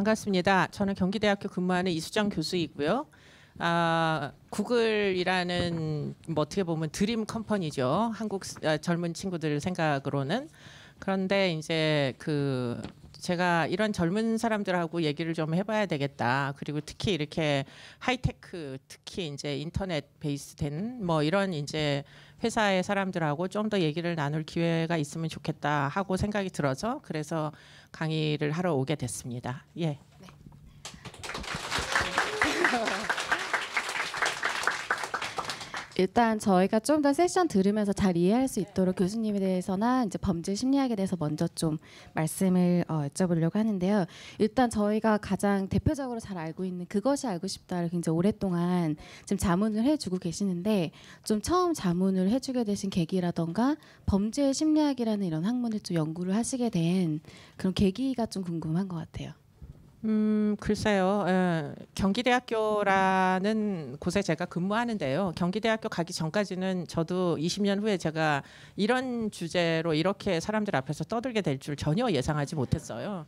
반갑습니다. 저는 경기대학교 근무하는 이수정 교수이고요. 아, 구글이라는 뭐 어떻게 보면 dream company죠. 한국 아, 젊은 친구들 생각으로는 그런데 이제 그 제가 이런 젊은 사람들하고 얘기를 좀 해봐야 되겠다. 그리고 특히 이렇게 하이테크, 특히 이제 인터넷 base된 뭐 이런 이제 회사의 사람들하고 좀 더 얘기를 나눌 기회가 있으면 좋겠다 하고 생각이 들어서 그래서 강의를 하러 오게 됐습니다. 예. 일단 저희가 좀 더 세션 들으면서 잘 이해할 수 있도록 교수님에 대해서나 이제 범죄 심리학에 대해서 먼저 좀 말씀을 어, 여쭤보려고 하는데요. 일단 저희가 가장 대표적으로 잘 알고 있는 그것이 알고 싶다를 굉장히 오랫동안 지금 자문을 해주고 계시는데 좀 처음 자문을 해주게 되신 계기라던가 범죄 심리학이라는 이런 학문을 좀 연구를 하시게 된 그런 계기가 좀 궁금한 것 같아요. 음, 글쎄요. 예, 경기대학교라는 곳에 제가 근무하는데요. 경기대학교 가기 전까지는 저도 20년 후에 제가 이런 주제로 이렇게 사람들 앞에서 떠들게 될 줄 전혀 예상하지 못했어요.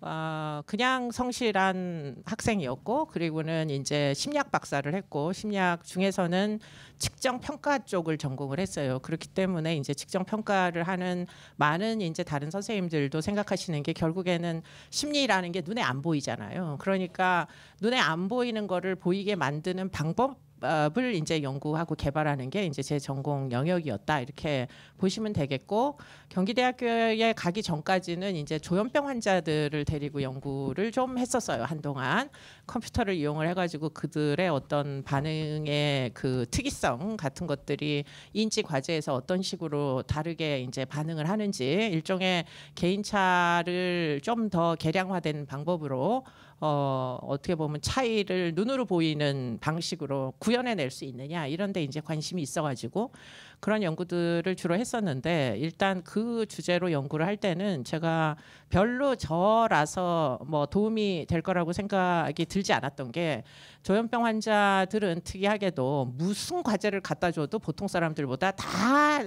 어, 그냥 성실한 학생이었고 그리고는 이제 심리학 박사를 했고 심리학 중에서는 측정 평가 쪽을 전공을 했어요. 그렇기 때문에 이제 측정 평가를 하는 많은 이제 다른 선생님들도 생각하시는 게 결국에는 심리라는 게 눈에 안 보이잖아요. 그러니까 눈에 안 보이는 거를 보이게 만드는 방법 을 이제 연구하고 개발하는 게 이제 제 전공 영역이었다. 이렇게 보시면 되겠고 경기대학교에 가기 전까지는 이제 조현병 환자들을 데리고 연구를 좀 했었어요 한동안. 컴퓨터를 이용을 해가지고 그들의 어떤 반응의 그 특이성 같은 것들이 인지 과제에서 어떤 식으로 다르게 이제 반응을 하는지 일종의 개인차를 좀 더 개량화된 방법으로 어, 어떻게 보면 차이를 눈으로 보이는 방식으로 구현해낼 수 있느냐 이런 데 이제 관심이 있어가지고 그런 연구들을 주로 했었는데 일단 그 주제로 연구를 할 때는 제가 별로 저라서 뭐 도움이 될 거라고 생각이 들지 않았던 게 조현병 환자들은 특이하게도 무슨 과제를 갖다 줘도 보통 사람들보다 다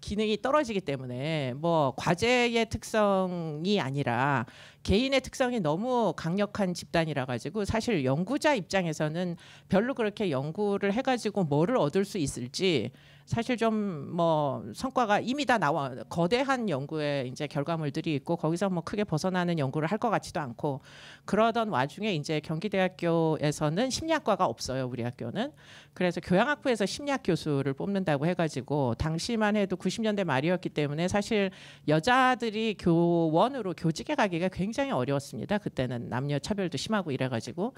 기능이 떨어지기 때문에 뭐 과제의 특성이 아니라 개인의 특성이 너무 강력한 집단이라 가지고 사실 연구자 입장에서는 별로 그렇게 연구를 해가지고 뭐를 얻을 수 있을지 사실 좀 뭐 성과가 이미 다 나와 거대한 연구의 이제 결과물들이 있고 거기서 뭐 크게 벗어나는 연구를 할 것 같지도 않고 그러던 와중에 이제 경기대학교에서는 심리학과가 없어요 우리 학교는. 그래서 교양학부에서 심리학 교수를 뽑는다고 해가지고 당시만 해도 90년대 말이었기 때문에 사실 여자들이 교원으로 교직에 가기가 굉장히 어려웠습니다 그때는 남녀 차별도 심하고 이래가지고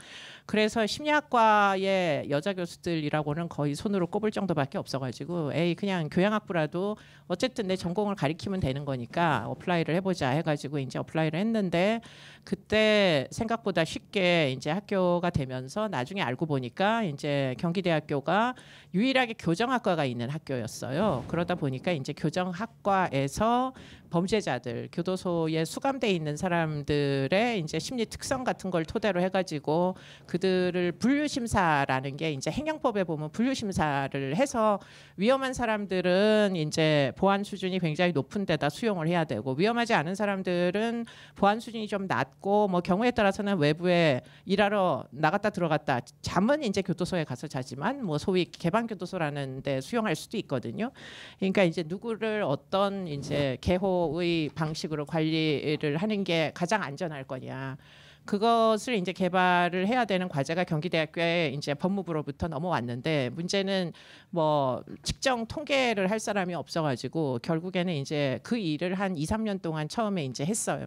그래서 심리학과의 여자 교수들이라고는 거의 손으로 꼽을 정도밖에 없어가지고 에이 그냥 교양학부라도 어쨌든 내 전공을 가리키면 되는 거니까 apply를 해보자 해가지고 이제 apply를 했는데 그때 생각보다 쉽게 이제 학교가 되면서 나중에 알고 보니까 이제 경기대학교가 유일하게 교정학과가 있는 학교였어요. 그러다 보니까 이제 교정학과에서 범죄자들 교도소에 수감돼 있는 사람들의 이제 심리 특성 같은 걸 토대로 해가지고 그들을 분류 심사라는 게 이제 행정법에 보면 분류 심사를 해서 위험한 사람들은 이제 보안 수준이 굉장히 높은 데다 수용을 해야 되고 위험하지 않은 사람들은 보안 수준이 좀 낮고 뭐 경우에 따라서는 외부에 일하러 나갔다 들어갔다 잠은 이제 교도소에 가서 자지만 뭐 소위 개방 교도소라는 데 수용할 수도 있거든요. 그러니까 이제 누구를 어떤 이제 개호 의 방식으로 관리를 하는 게 가장 안전할 거냐. 그것을 이제 개발을 해야 되는 과제가 경기대학교에 이제 법무부로부터 넘어왔는데 문제는 뭐 측정 통계를 할 사람이 없어가지고 결국에는 이제 그 일을 한 2, 3년 동안 처음에 이제 했어요.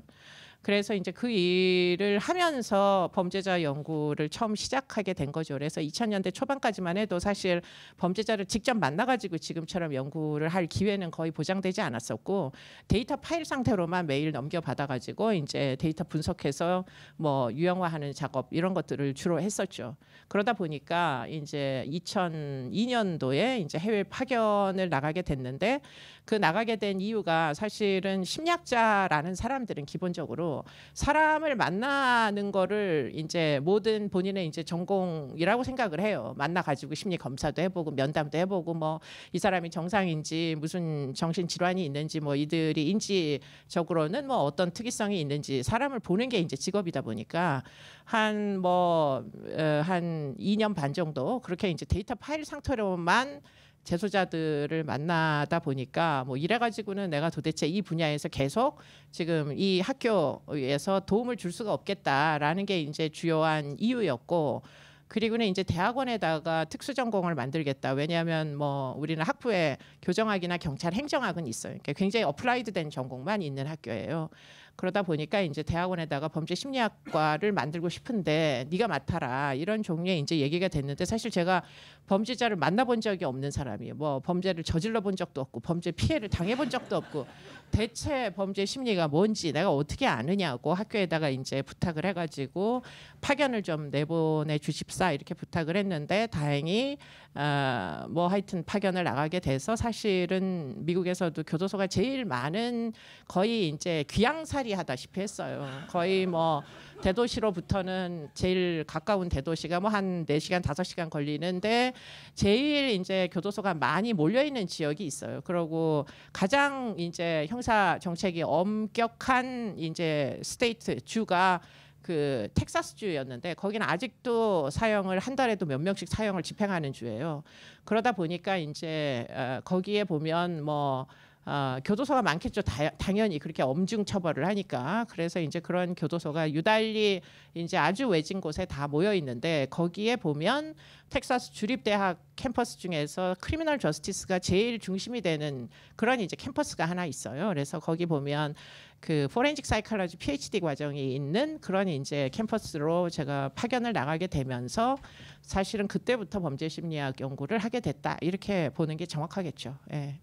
그래서 이제 그 일을 하면서 범죄자 연구를 처음 시작하게 된 거죠. 그래서 2000년대 초반까지만 해도 사실 범죄자를 직접 만나가지고 지금처럼 연구를 할 기회는 거의 보장되지 않았었고 데이터 파일 상태로만 매일 넘겨받아가지고 이제 데이터 분석해서 뭐 유형화하는 작업 이런 것들을 주로 했었죠. 그러다 보니까 이제 2002년도에 이제 해외 파견을 나가게 됐는데 그 나가게 된 이유가 사실은 심리학자라는 사람들은 기본적으로 사람을 만나는 거를 이제 모든 본인의 이제 전공이라고 생각을 해요. 만나 가지고 심리 검사도 해보고 면담도 해보고 뭐 이 사람이 정상인지 무슨 정신 질환이 있는지 뭐 이들이 인지적으로는 뭐 어떤 특이성이 있는지 사람을 보는 게 이제 직업이다 보니까 한 뭐한 2년 반 정도 그렇게 이제 데이터 파일 상태로만 재소자들을 만나다 보니까 뭐 이래 가지고는 내가 도대체 이 분야에서 계속 지금 이 학교에서 도움을 줄 수가 없겠다라는 게 이제 주요한 이유였고 그리고는 이제 대학원에다가 특수 전공을 만들겠다. 왜냐하면 뭐 우리는 학부에 교정학이나 경찰 행정학은 있어요. 그러니까 굉장히 어플라이드된 전공만 있는 학교예요. 그러다 보니까 이제 대학원에다가 범죄 심리학과를 만들고 싶은데 네가 맡아라 이런 종류의 이제 얘기가 됐는데 사실 제가 범죄자를 만나본 적이 없는 사람이에요. 뭐 범죄를 저질러 본 적도 없고 범죄 피해를 당해본 적도 없고 대체 범죄 심리가 뭔지 내가 어떻게 아느냐고 학교에다가 이제 부탁을 해가지고 파견을 좀 내보내 주십사 이렇게 부탁을 했는데 다행히 어, 뭐 하여튼 파견을 나가게 돼서 사실은 미국에서도 교도소가 제일 많은 거의 이제 귀양살 이 하다시피 했어요. 거의 뭐 대도시로부터는 제일 가까운 대도시가 뭐 한 네시간 다섯 시간 걸리는데 제일 이제 교도소가 많이 몰려 있는 지역이 있어요. 그리고 가장 이제 형사 정책이 엄격한 이제 state 주가 그 텍사스 주였는데 거기는 아직도 사형을 한 달에도 몇 명씩 사형을 집행하는 주예요. 그러다 보니까 이제 어, 거기에 보면 뭐 어, 교도소가 많겠죠. 다, 당연히 그렇게 엄중 처벌을 하니까 그래서 이제 그런 교도소가 유달리 이제 아주 외진 곳에 다 모여 있는데 거기에 보면 텍사스 주립 대학 캠퍼스 중에서 criminal justice가 제일 중심이 되는 그런 이제 캠퍼스가 하나 있어요. 그래서 거기 보면 그 forensic psychology PhD 과정이 있는 그런 이제 캠퍼스로 제가 파견을 나가게 되면서 사실은 그때부터 범죄 심리학 연구를 하게 됐다 이렇게 보는 게 정확하겠죠. 예.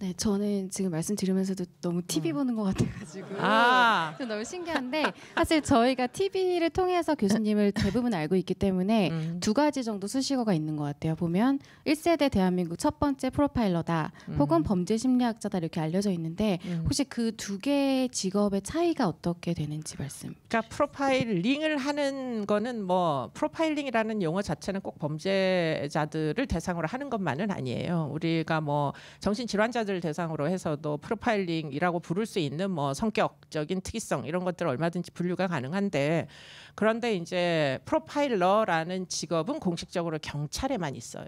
네, 저는 지금 말씀 들으면서도 너무 TV 음. 보는 것 같아가지고 아, 좀 너무 신기한데 사실 저희가 TV를 통해서 교수님을 대부분 알고 있기 때문에 음, 두 가지 정도 수식어가 있는 것 같아요. 보면 1세대 대한민국 첫 번째 프로파일러다 음. 혹은 범죄 심리학자다 이렇게 알려져 있는데 음. 혹시 그 두 개의 직업의 차이가 어떻게 되는지 말씀. 그러니까 프로파일링을 하는 거는 뭐 프로파일링이라는 용어 자체는 꼭 범죄자들을 대상으로 하는 것만은 아니에요. 우리가 뭐 정신 질환자 들 대상으로 해서도 프로파일링이라고 부를 수 있는 뭐 성격적인 특이성 이런 것들 얼마든지 분류가 가능한데 그런데 이제 프로파일러라는 직업은 공식적으로 경찰에만 있어요.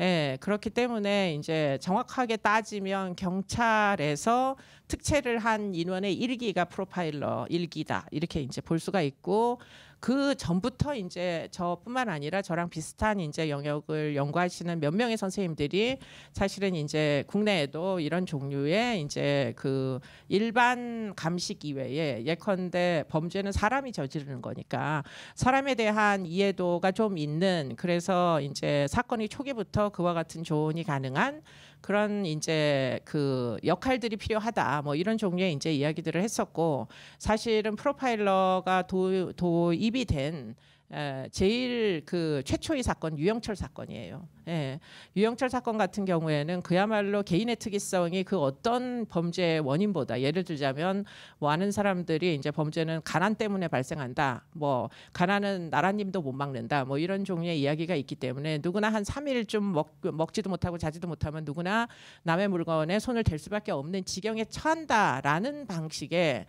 예, 그렇기 때문에 이제 정확하게 따지면 경찰에서 특채를 한 인원의 일기가 프로파일러 일기다 이렇게 이제 볼 수가 있고 그 전부터 이제 저뿐만 아니라 저랑 비슷한 이제 영역을 연구하시는 몇 명의 선생님들이 사실은 이제 국내에도 이런 종류의 이제 그 일반 감식 이외에 예컨대 범죄는 사람이 저지르는 거니까 사람에 대한 이해도가 좀 있는 그래서 이제 사건이 초기부터 그와 같은 조언이 가능한 그런 이제 그 역할들이 필요하다 뭐 이런 종류의 이제 이야기들을 했었고 사실은 프로파일러가 도, 도입 이 된 에, 제일 그 최초의 사건 유영철 사건이에요. 예. 유영철 사건 같은 경우에는 그야말로 개인의 특이성이 그 어떤 범죄의 원인보다 예를 들자면 뭐 아는 사람들이 이제 범죄는 가난 때문에 발생한다. 뭐 가난은 나라님도 못 막는다. 뭐 이런 종류의 이야기가 있기 때문에 누구나 한 3일 좀 먹, 먹지도 못하고 자지도 못하면 누구나 남의 물건에 손을 댈 수밖에 없는 지경에 처한다라는 방식의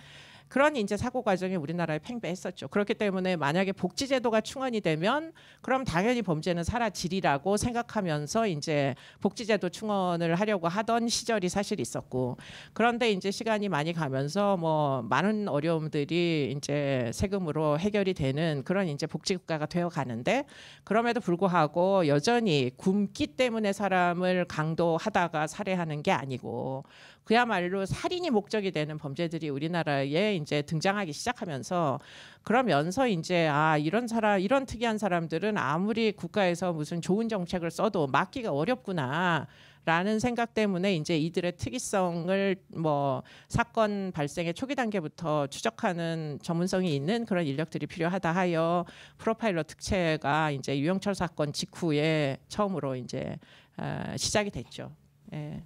그런 이제 사고 과정이 우리나라에 팽배했었죠. 그렇기 때문에 만약에 복지 제도가 충원이 되면 그럼 당연히 범죄는 사라지리라고 생각하면서 이제 복지 제도 충원을 하려고 하던 시절이 사실 있었고 그런데 이제 시간이 많이 가면서 뭐 많은 어려움들이 이제 세금으로 해결이 되는 그런 이제 복지 국가가 되어 가는데 그럼에도 불구하고 여전히 굶기 때문에 사람을 강도하다가 살해하는 게 아니고 그야말로 살인이 목적이 되는 범죄들이 우리나라에 이제 등장하기 시작하면서 그러면서 이제 아 이런 사람 이런 특이한 사람들은 아무리 국가에서 무슨 좋은 정책을 써도 막기가 어렵구나. 라는 생각 때문에 이제 이들의 특이성을 뭐 사건 발생의 초기 단계부터 추적하는 전문성이 있는 그런 인력들이 필요하다 하여 프로파일러 특채가 이제 유영철 사건 직후에 처음으로 이제 아, 시작이 됐죠. 예.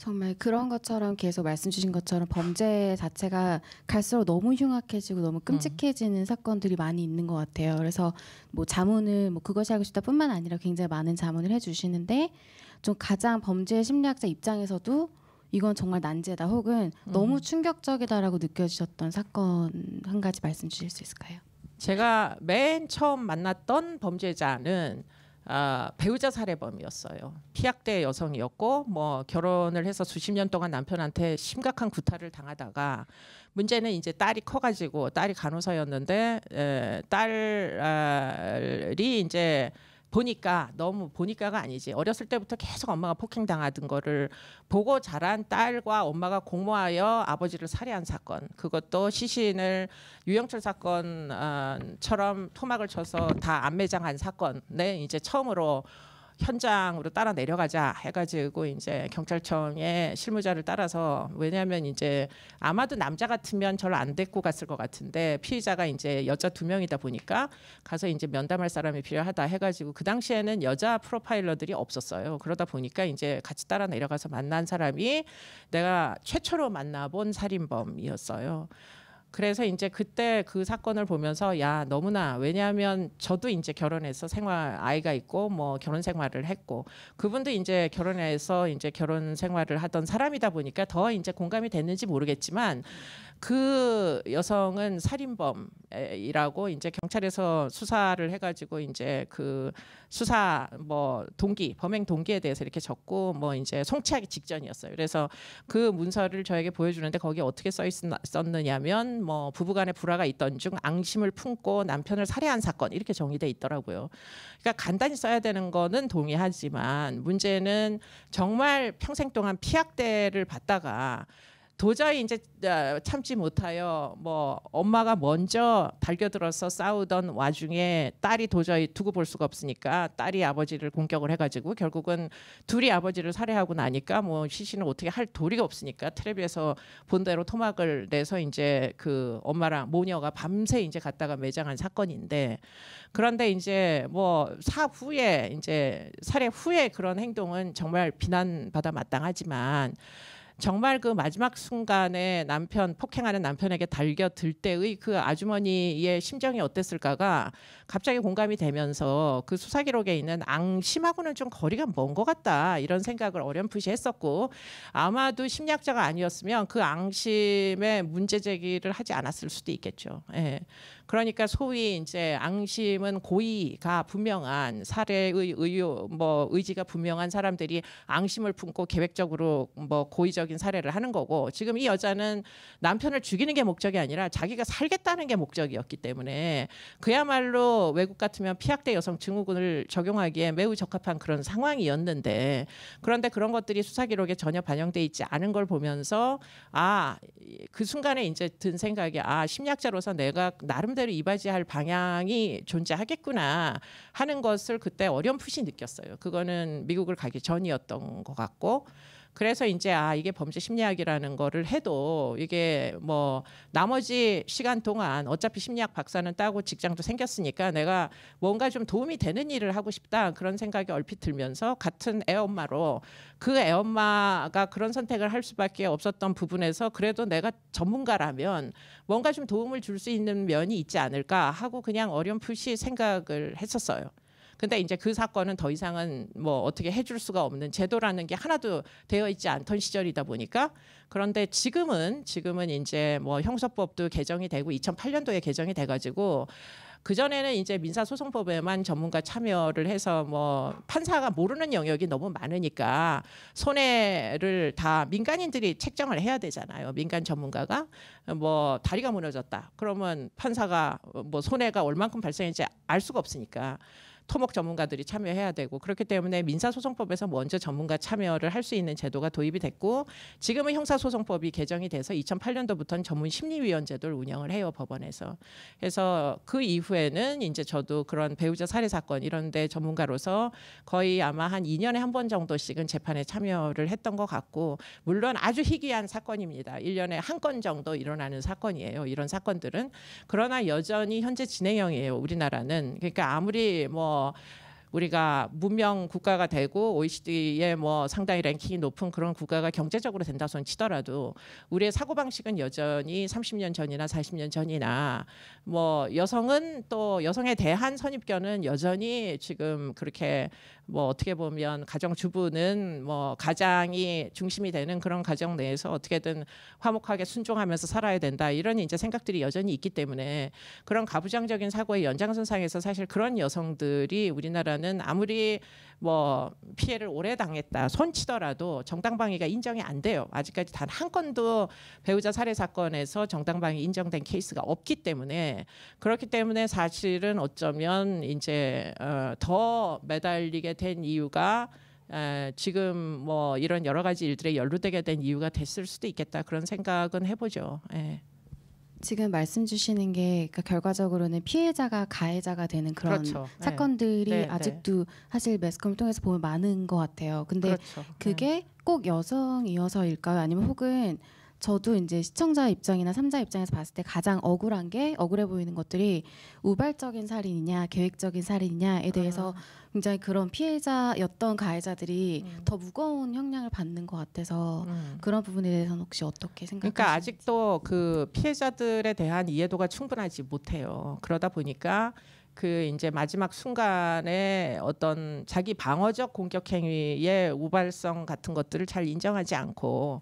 정말 그런 것처럼 계속 말씀 주신 것처럼 범죄 자체가 갈수록 너무 흉악해지고 너무 끔찍해지는 사건들이 많이 있는 것 같아요. 그래서 뭐 자문을 뭐 그것이 알고 싶다뿐만 아니라 굉장히 많은 자문을 해주시는데 좀 가장 범죄 심리학자 입장에서도 이건 정말 난제다 혹은 너무 충격적이다라고 느껴지셨던 사건 한 가지 말씀 주실 수 있을까요? 제가 맨 처음 만났던 범죄자는 아, 배우자 살해범이었어요. 피약대 여성이었고 뭐 결혼을 해서 수십 년 동안 남편한테 심각한 구타를 당하다가 문제는 이제 딸이 커가지고 딸이 간호사였는데 에, 딸이 이제 보니까 너무 보니까가 아니지. 어렸을 때부터 계속 엄마가 폭행당하던 거를 보고 자란 딸과 엄마가 공모하여 아버지를 살해한 사건. 그것도 시신을 유영철 사건처럼 토막을 쳐서 다 안매장한 사건네 이제 처음으로 현장으로 따라 내려가자 해가지고 이제 경찰청에 실무자를 따라서 왜냐하면 이제 아마도 남자 같으면 저를 안 데리고 갔을 것 같은데 피의자가 이제 여자 두 명이다 보니까 가서 이제 면담할 사람이 필요하다 해가지고 그 당시에는 여자 프로파일러들이 없었어요. 그러다 보니까 이제 같이 따라 내려가서 만난 사람이 내가 최초로 만나본 살인범이었어요. 그래서 이제 그때 그 사건을 보면서 야 너무나 왜냐하면 저도 이제 결혼해서 생활 아이가 있고 뭐 결혼 생활을 했고 그분도 이제 결혼해서 이제 결혼 생활을 하던 사람이다 보니까 더 이제 공감이 됐는지 모르겠지만 그 여성은 살인범이라고 이제 경찰에서 수사를 해가지고 이제 그 수사 뭐 동기 범행 동기에 대해서 이렇게 적고 뭐 이제 송치하기 직전이었어요. 그래서 그 문서를 저에게 보여주는데 거기에 어떻게 써 있었느냐면 뭐 부부간의 불화가 있던 중 앙심을 품고 남편을 살해한 사건 이렇게 정의돼 있더라고요. 그러니까 간단히 써야 되는 거는 동의하지만 문제는 정말 평생 동안 피학대를 받다가 도저히 이제 어, 참지 못하여 뭐 엄마가 먼저 달겨들어서 싸우던 와중에 딸이 도저히 두고 볼 수가 없으니까 딸이 아버지를 공격을 해가지고 결국은 둘이 아버지를 살해하고 나니까 뭐 시신을 어떻게 할 도리가 없으니까 텔레비에서 본 대로 토막을 내서 이제 그 엄마랑 모녀가 밤새 이제 갔다가 매장한 사건인데 그런데 이제 뭐 사후에 이제 살해 후에 그런 행동은 정말 비난받아 마땅하지만 정말 그 마지막 순간에 남편 폭행하는 남편에게 달겨들 때의 그 아주머니의 심정이 어땠을까가 갑자기 공감이 되면서 그 수사 기록에 있는 앙심하고는 좀 거리가 먼 것 같다 이런 생각을 어렴풋이 했었고 아마도 심리학자가 아니었으면 그 앙심의 문제 제기를 하지 않았을 수도 있겠죠. 예. 그러니까 소위 이제 앙심은 고의가 분명한 살해의 의요 뭐 의지가 분명한 사람들이 앙심을 품고 계획적으로 뭐 고의적인 살해를 하는 거고 지금 이 여자는 남편을 죽이는 게 목적이 아니라 자기가 살겠다는 게 목적이었기 때문에 그야말로 외국 같으면 피학대 여성 증후군을 적용하기에 매우 적합한 그런 상황이었는데 그런데 그런 것들이 수사 기록에 전혀 반영돼 있지 않은 걸 보면서 아 그 순간에 이제 든 생각이 아 심리학자로서 내가 나름대로 나름대로 이바지할 방향이 존재하겠구나 하는 것을 그때 어렴풋이 느꼈어요. 그거는 미국을 가기 전이었던 것 같고 그래서 이제 아 이게 범죄 심리학이라는 거를 해도 이게 뭐 나머지 시간 동안 어차피 심리학 박사는 따고 직장도 생겼으니까 내가 뭔가 좀 도움이 되는 일을 하고 싶다 그런 생각이 얼핏 들면서 같은 애엄마로 그 애엄마가 그런 선택을 할 수밖에 없었던 부분에서 그래도 내가 전문가라면 뭔가 좀 도움을 줄 수 있는 면이 있지 않을까 하고 그냥 어렴풋이 생각을 했었어요. 근데 이제 그 사건은 더 이상은 뭐 어떻게 해줄 수가 없는 제도라는 게 하나도 되어 있지 않던 시절이다 보니까 그런데 지금은 지금은 이제 뭐 형사법도 개정이 되고 2008년도에 개정이 돼가지고 그 전에는 이제 민사소송법에만 전문가 참여를 해서 뭐 판사가 모르는 영역이 너무 많으니까 손해를 다 민간인들이 책정을 해야 되잖아요. 민간 전문가가 뭐 다리가 무너졌다. 그러면 판사가 뭐 손해가 얼만큼 발생했지 알 수가 없으니까 토목 전문가들이 참여해야 되고 그렇기 때문에 민사소송법에서 먼저 전문가 참여를 할 수 있는 제도가 도입이 됐고 지금은 형사소송법이 개정이 돼서 2008년도부터는 전문 심리위원 제도를 운영을 해요 법원에서. 그래서 그 이후에는 이제 저도 그런 배우자 살해 사건 이런데 전문가로서 거의 아마 한 2년에 한 번 정도씩은 재판에 참여를 했던 것 같고 물론 아주 희귀한 사건입니다. 1년에 한 건 정도 일어나는 사건이에요. 이런 사건들은 그러나 여전히 현재 진행형이에요. 우리나라는 그러니까 아무리 뭐 우리가 문명 국가가 되고 OECD의 뭐 상당히 랭킹이 높은 그런 국가가 경제적으로 된다 손 치더라도 우리의 사고 방식은 여전히 30년 전이나 40년 전이나 뭐 여성은 또 여성에 대한 선입견은 여전히 지금 그렇게 뭐 어떻게 보면 가정 주부는 뭐 가장이 중심이 되는 그런 가정 내에서 어떻게든 화목하게 순종하면서 살아야 된다 이런 이제 생각들이 여전히 있기 때문에 그런 가부장적인 사고의 연장선상에서 사실 그런 여성들이 우리나라는 아무리 뭐 피해를 오래 당했다 손치더라도 정당방위가 인정이 안 돼요. 아직까지 단 한 건도 배우자 살해 사건에서 정당방위 인정된 케이스가 없기 때문에 그렇기 때문에 사실은 어쩌면 이제 어, 더 매달리게 된 이유가 에, 지금 뭐 이런 여러 가지 일들에 연루되게 된 이유가 됐을 수도 있겠다 그런 생각은 해보죠. 예. 지금 말씀 주시는 게 그러니까 결과적으로는 피해자가 가해자가 되는 그런 그렇죠. 예. 사건들이 네, 네. 아직도 사실 매스컴을 통해서 보면 많은 것 같아요. 근데 그렇죠. 그게 꼭 여성이어서일까요? 아니면 혹은 저도 이제 시청자 입장이나 삼자 입장에서 봤을 때 가장 억울한 게 억울해 보이는 것들이 우발적인 살인이냐 계획적인 살인이냐에 대해서 굉장히 그런 피해자였던 가해자들이 음. 더 무거운 형량을 받는 것 같아서 음. 그런 부분에 대해서는 혹시 어떻게 생각하시는지 그러니까 아직도 그 피해자들에 대한 이해도가 충분하지 못해요. 그러다 보니까 그 이제 마지막 순간에 어떤 자기 방어적 공격 행위의 우발성 같은 것들을 잘 인정하지 않고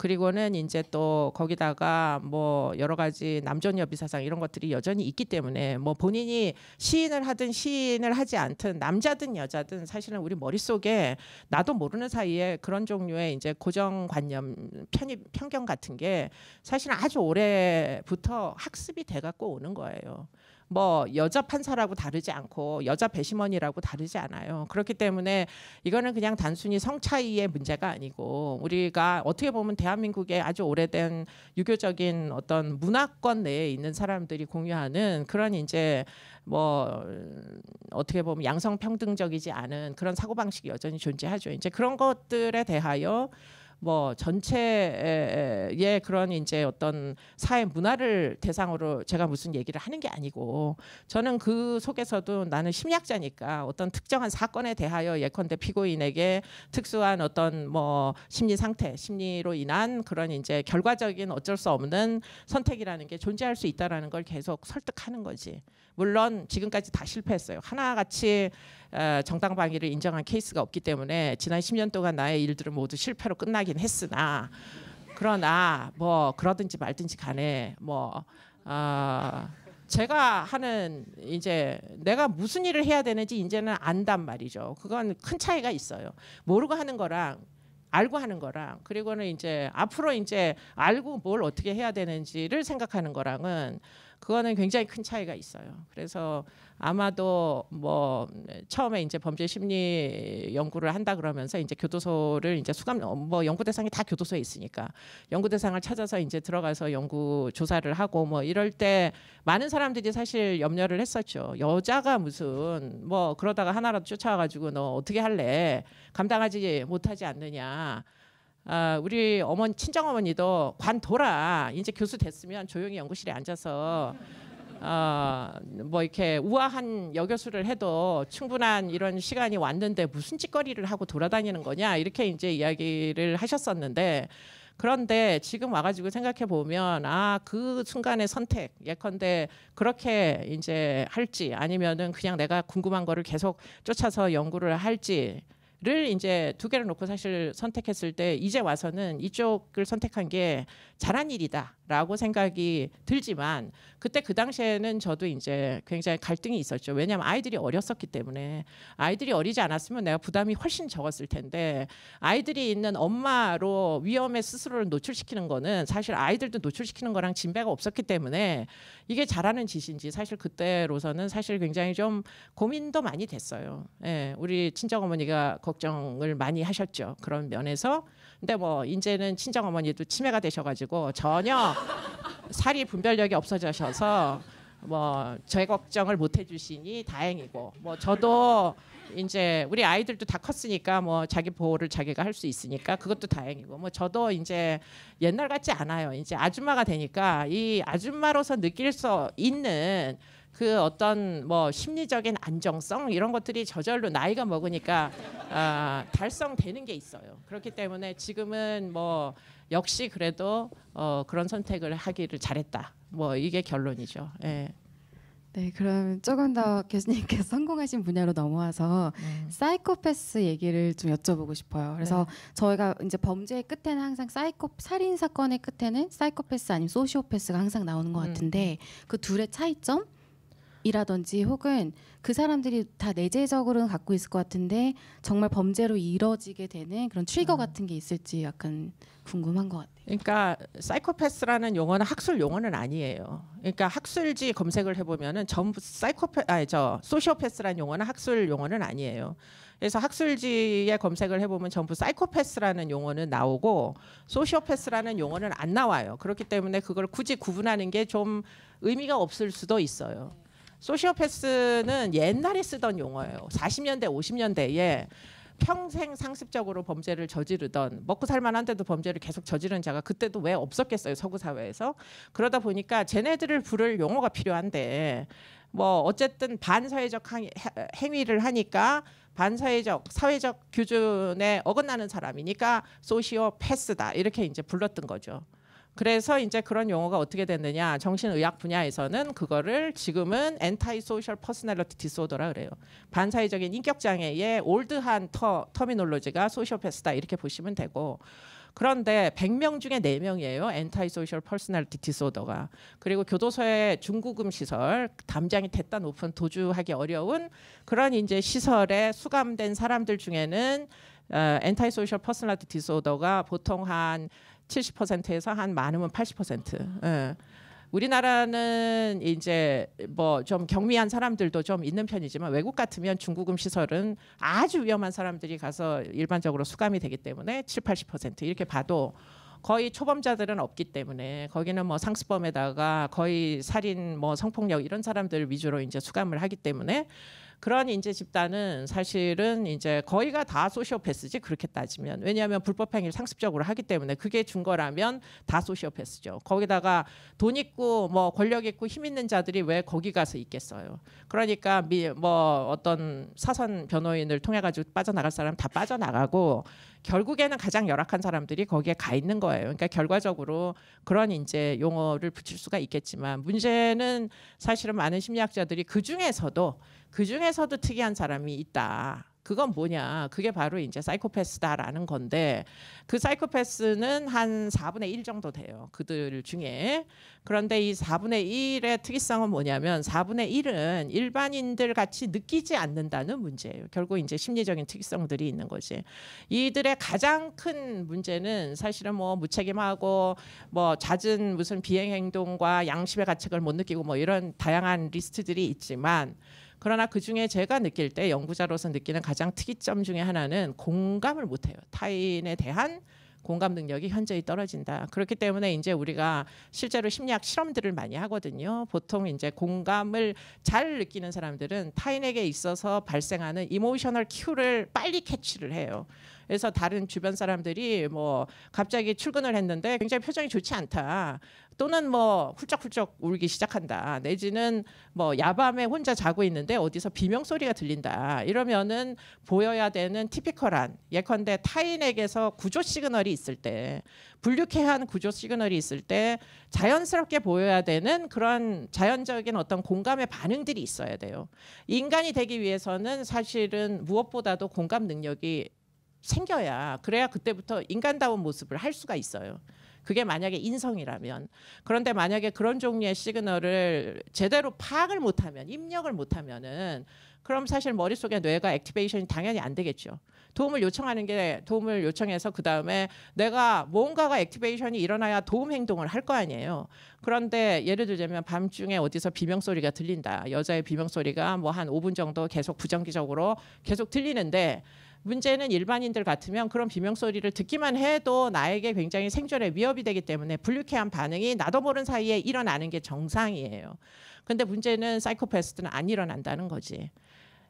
그리고는 이제 또 거기다가 뭐 여러 가지 남존 여비 사상 이런 것들이 여전히 있기 때문에 뭐 본인이 시인을 하든 시인을 하지 않든 남자든 여자든 사실은 우리 머릿속에 나도 모르는 사이에 그런 종류의 이제 고정관념 편입 편견 같은 게 사실은 아주 오래부터 학습이 돼 갖고 오는 거예요. 뭐 여자 판사라고 다르지 않고 여자 배심원이라고 다르지 않아요. 그렇기 때문에 이거는 그냥 단순히 성 차이의 문제가 아니고 우리가 어떻게 보면 대한민국의 아주 오래된 유교적인 어떤 문화권 내에 있는 사람들이 공유하는 그런 이제 뭐 어떻게 보면 양성 평등적이지 않은 그런 사고 방식이 여전히 존재하죠. 이제 그런 것들에 대하여 뭐 전체의 그런 이제 어떤 사회 문화를 대상으로 제가 무슨 얘기를 하는 게 아니고 저는 그 속에서도 나는 심리학자니까 어떤 특정한 사건에 대하여 예컨대 피고인에게 특수한 어떤 뭐 심리 상태, 심리로 인한 그런 이제 결과적인 어쩔 수 없는 선택이라는 게 존재할 수 있다라는 걸 계속 설득하는 거지. 물론 지금까지 다 실패했어요. 하나같이 어, 정당 방위를 인정한 케이스가 없기 때문에 지난 10년 동안 나의 일들은 모두 실패로 끝나긴 했으나 그러나 뭐 그러든지 말든지 간에 뭐 어, 제가 하는 이제 내가 무슨 일을 해야 되는지 이제는 안단 말이죠. 그건 큰 차이가 있어요. 모르고 하는 거랑 알고 하는 거랑 그리고는 이제 앞으로 이제 알고 뭘 어떻게 해야 되는지를 생각하는 거랑은 그거는 굉장히 큰 차이가 있어요. 그래서 아마도 뭐 처음에 이제 범죄 심리 연구를 한다 그러면서 이제 교도소를 이제 수감 어, 뭐 연구 대상이 다 교도소에 있으니까 연구 대상을 찾아서 이제 들어가서 연구 조사를 하고 뭐 이럴 때 많은 사람들이 사실 염려를 했었죠. 여자가 무슨 뭐 그러다가 하나라도 쫓아와 가지고 너 어떻게 할래? 감당하지 못하지 않느냐. 아, 우리 어머니 친정 어머니도 관둬라. 이제 교수 됐으면 조용히 연구실에 앉아서 어, 뭐 이렇게 우아한 여교수를 해도 충분한 이런 시간이 왔는데 무슨 짓거리를 하고 돌아다니는 거냐 이렇게 이제 이야기를 하셨었는데 그런데 지금 와가지고 생각해 보면 아 그 순간의 선택 예컨대 그렇게 이제 할지 아니면은 그냥 내가 궁금한 거를 계속 쫓아서 연구를 할지 를 이제 두 개를 놓고 사실 선택했을 때 이제 와서는 이쪽을 선택한 게 잘한 일이다 라고 생각이 들지만 그때 그 당시에는 저도 이제 굉장히 갈등이 있었죠. 왜냐하면 아이들이 어렸었기 때문에 아이들이 어리지 않았으면 내가 부담이 훨씬 적었을 텐데 아이들이 있는 엄마로 위험에 스스로를 노출시키는 거는 사실 아이들도 노출시키는 거랑 진배가 없었기 때문에 이게 잘하는 짓인지 사실 그때로서는 사실 굉장히 좀 고민도 많이 됐어요. 예, 우리 친정 어머니가 걱정을 많이 하셨죠. 그런 면에서 근데 뭐 이제는 친정 어머니도 치매가 되셔가지고 전혀 살이 분별력이 없어지셔서 뭐 제 걱정을 못 해주시니 다행이고 뭐 저도 이제 우리 아이들도 다 컸으니까 뭐 자기 보호를 자기가 할 수 있으니까 그것도 다행이고 뭐 저도 이제 옛날 같지 않아요. 이제 아줌마가 되니까 이 아줌마로서 느낄 수 있는 그 어떤 뭐 심리적인 안정성 이런 것들이 저절로 나이가 먹으니까 아, 달성되는 게 있어요. 그렇기 때문에 지금은 뭐 역시 그래도 어, 그런 선택을 하기를 잘했다. 뭐 이게 결론이죠. 예. 네, 그럼 조금 더 교수님께서 성공하신 분야로 넘어와서 음. 사이코패스 얘기를 좀 여쭤보고 싶어요. 그래서 네. 저희가 이제 범죄의 끝에는 항상 사이코 살인 사건의 끝에는 사이코패스 아니면 소시오패스가 항상 나오는 것 음. 같은데 그 둘의 차이점? 이라든지 혹은 그 사람들이 다 내재적으로는 갖고 있을 것 같은데 정말 범죄로 이뤄지게 되는 그런 트리거 음. 같은 게 있을지 약간 궁금한 것 같아요. 그러니까 사이코패스라는 용어는 학술 용어는 아니에요. 그러니까 학술지 검색을 해보면은 전부 사이코패 아니 저 소시오패스라는 용어는 학술 용어는 아니에요. 그래서 학술지에 검색을 해보면 전부 사이코패스라는 용어는 나오고 소시오패스라는 용어는 안 나와요. 그렇기 때문에 그걸 굳이 구분하는 게 좀 의미가 없을 수도 있어요. 소시오패스는 옛날에 쓰던 용어예요. 40년대, 50년대에 평생 상습적으로 범죄를 저지르던 먹고 살만한데도 범죄를 계속 저지른 자가 그때도 왜 없었겠어요 서구 사회에서 그러다 보니까 쟤네들을 부를 용어가 필요한데 뭐 어쨌든 반사회적 항- 해- 행위를 하니까 반사회적 사회적 규준에 어긋나는 사람이니까 소시오 패스다 이렇게 이제 불렀던 거죠. 그래서 이제 그런 용어가 어떻게 됐느냐 정신의학 분야에서는 그거를 지금은 antisocial personality disorder라 그래요. 반사회적인 인격 장애의 old한 ter, terminology가 소시오패스다 이렇게 보시면 되고 그런데 100명 중에 4명이에요. antisocial personality disorder가. 그리고 교도소의 중구금 시설, 담장이 댑다 높은 도주하기 어려운 그런 이제 시설에 수감된 사람들 중에는 어, antisocial personality disorder가 보통 한 70%에서 한 많으면 80%. 예. 우리나라는 이제 뭐 좀 경미한 사람들도 좀 있는 편이지만 외국 같으면 중구금 시설은 아주 위험한 사람들이 가서 일반적으로 수감이 되기 때문에 7, 80% 이렇게 봐도 거의 초범자들은 없기 때문에 거기는 뭐 상습범에다가 거의 살인 뭐 성폭력 이런 사람들 위주로 이제 수감을 하기 때문에 그런 인재 집단은 사실은 이제 거의가 다 소시오패스지 그렇게 따지면 왜냐하면 불법 행위를 상습적으로 하기 때문에 그게 증거라면 다 소시오패스죠. 거기다가 돈 있고 뭐 권력 있고 힘 있는 자들이 왜 거기 가서 있겠어요. 그러니까 미, 뭐 어떤 사선 변호인을 통해 가지고 빠져나갈 사람 다 빠져나가고 결국에는 가장 열악한 사람들이 거기에 가 있는 거예요. 그러니까 결과적으로 그런 이제 용어를 붙일 수가 있겠지만 문제는 사실은 많은 심리학자들이 그 중에서도 그 중에서도 특이한 사람이 있다. 그건 뭐냐? 그게 바로 이제 사이코패스다라는 건데 그 사이코패스는 한 4분의 1 정도 돼요. 그들 중에. 그런데 이 4분의 1의 특이성은 뭐냐면 4분의 1은 일반인들 같이 느끼지 않는다는 문제예요. 결국 이제 심리적인 특이성들이 있는 거지. 이들의 가장 큰 문제는 사실은 뭐 무책임하고 뭐 잦은 무슨 비행 행동과 양심의 가책을 못 느끼고 뭐 이런 다양한 리스트들이 있지만 그러나 그 중에 제가 느낄 때 연구자로서 느끼는 가장 특이점 중에 하나는 공감을 못해요. 타인에 대한 공감 능력이 현저히 떨어진다. 그렇기 때문에 이제 우리가 실제로 심리학 실험들을 많이 하거든요. 보통 이제 공감을 잘 느끼는 사람들은 타인에게 있어서 발생하는 emotional cue를 빨리 캐치를 해요. 그래서 다른 주변 사람들이 뭐 갑자기 출근을 했는데 굉장히 표정이 좋지 않다. 또는 뭐 훌쩍훌쩍 울기 시작한다. 내지는 뭐 야밤에 혼자 자고 있는데 어디서 비명 소리가 들린다. 이러면은 보여야 되는 티피컬한 예컨대 타인에게서 구조 시그널이 있을 때 불쾌한 구조 시그널이 있을 때 자연스럽게 보여야 되는 그런 자연적인 어떤 공감의 반응들이 있어야 돼요. 인간이 되기 위해서는 사실은 무엇보다도 공감 능력이 생겨야 그래야 그때부터 인간다운 모습을 할 수가 있어요. 그게 만약에 인성이라면 그런데 만약에 그런 종류의 시그널을 제대로 파악을 못하면 입력을 못하면은 그럼 사실 머릿속에 뇌가 activation이 당연히 안 되겠죠. 도움을 요청하는 게 도움을 요청해서 그 다음에 내가 뭔가가 activation이 일어나야 도움 행동을 할 거 아니에요. 그런데 예를 들자면 밤중에 어디서 비명 소리가 들린다. 여자의 비명 소리가 뭐 한 5분 정도 계속 부정기적으로 계속 들리는데 문제는 일반인들 같으면 그런 비명 소리를 듣기만 해도 나에게 굉장히 생존에 위협이 되기 때문에 불쾌한 반응이 나도 모르는 사이에 일어나는 게 정상이에요. 근데 문제는 사이코패스들은 안 일어난다는 거지.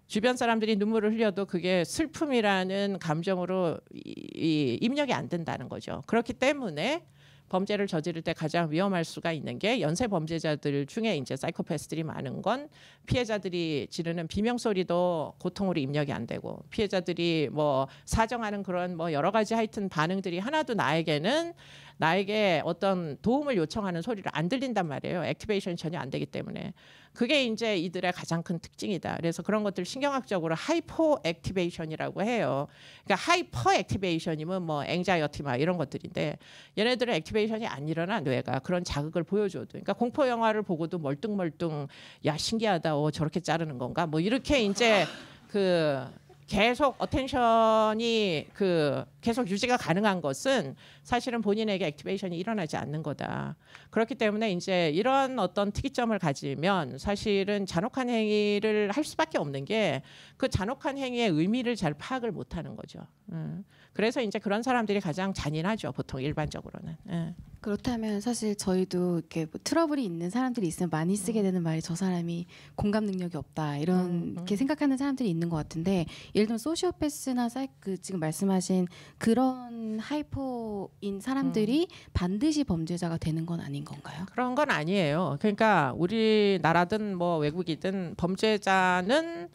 주변 사람들이 눈물을 흘려도 그게 슬픔이라는 감정으로 이, 이, 입력이 안 된다는 거죠. 그렇기 때문에 범죄를 저지를 때 가장 위험할 수가 있는 게 연쇄 범죄자들 중에 이제 사이코패스들이 많은 건 피해자들이 지르는 비명 소리도 고통으로 입력이 안 되고 피해자들이 뭐 사정하는 그런 뭐 여러 가지 하여튼 반응들이 하나도 나에게는 나에게 어떤 도움을 요청하는 소리를 안 들린단 말이에요. activation이 전혀 안 되기 때문에. 그게 이제 이들의 가장 큰 특징이다. 그래서 그런 것들 신경학적으로 hypo activation이라고 해요. 그러니까 hyperactivation이면 뭐 anxiety 막 이런 것들인데 얘네들은 activation이 안 일어나 뇌가 그런 자극을 보여줘도. 그러니까 공포 영화를 보고도 멀뚱멀뚱 야 신기하다. 어 저렇게 자르는 건가? 뭐 이렇게 이제 그 계속 attention이 그 계속 유지가 가능한 것은 사실은 본인에게 activation이 일어나지 않는 거다. 그렇기 때문에 이제 이런 어떤 특이점을 가지면 사실은 잔혹한 행위를 할 수밖에 없는 게 그 잔혹한 행위의 의미를 잘 파악을 못 하는 거죠. 음. 그래서 이제 그런 사람들이 가장 잔인하죠. 보통 일반적으로는. 예. 그렇다면 사실 저희도 이렇게 뭐 트러블이 있는 사람들이 있으면 많이 쓰게 되는 말이 저 사람이 공감 능력이 없다 음, 이렇게 생각하는 사람들이 있는 것 같은데 예를 들면 소시오패스나 사이 그 지금 말씀하신 그런 하이퍼인 사람들이 반드시 범죄자가 되는 건 아닌 건가요? 그런 건 아니에요. 그러니까 우리나라든 뭐 외국이든 범죄자는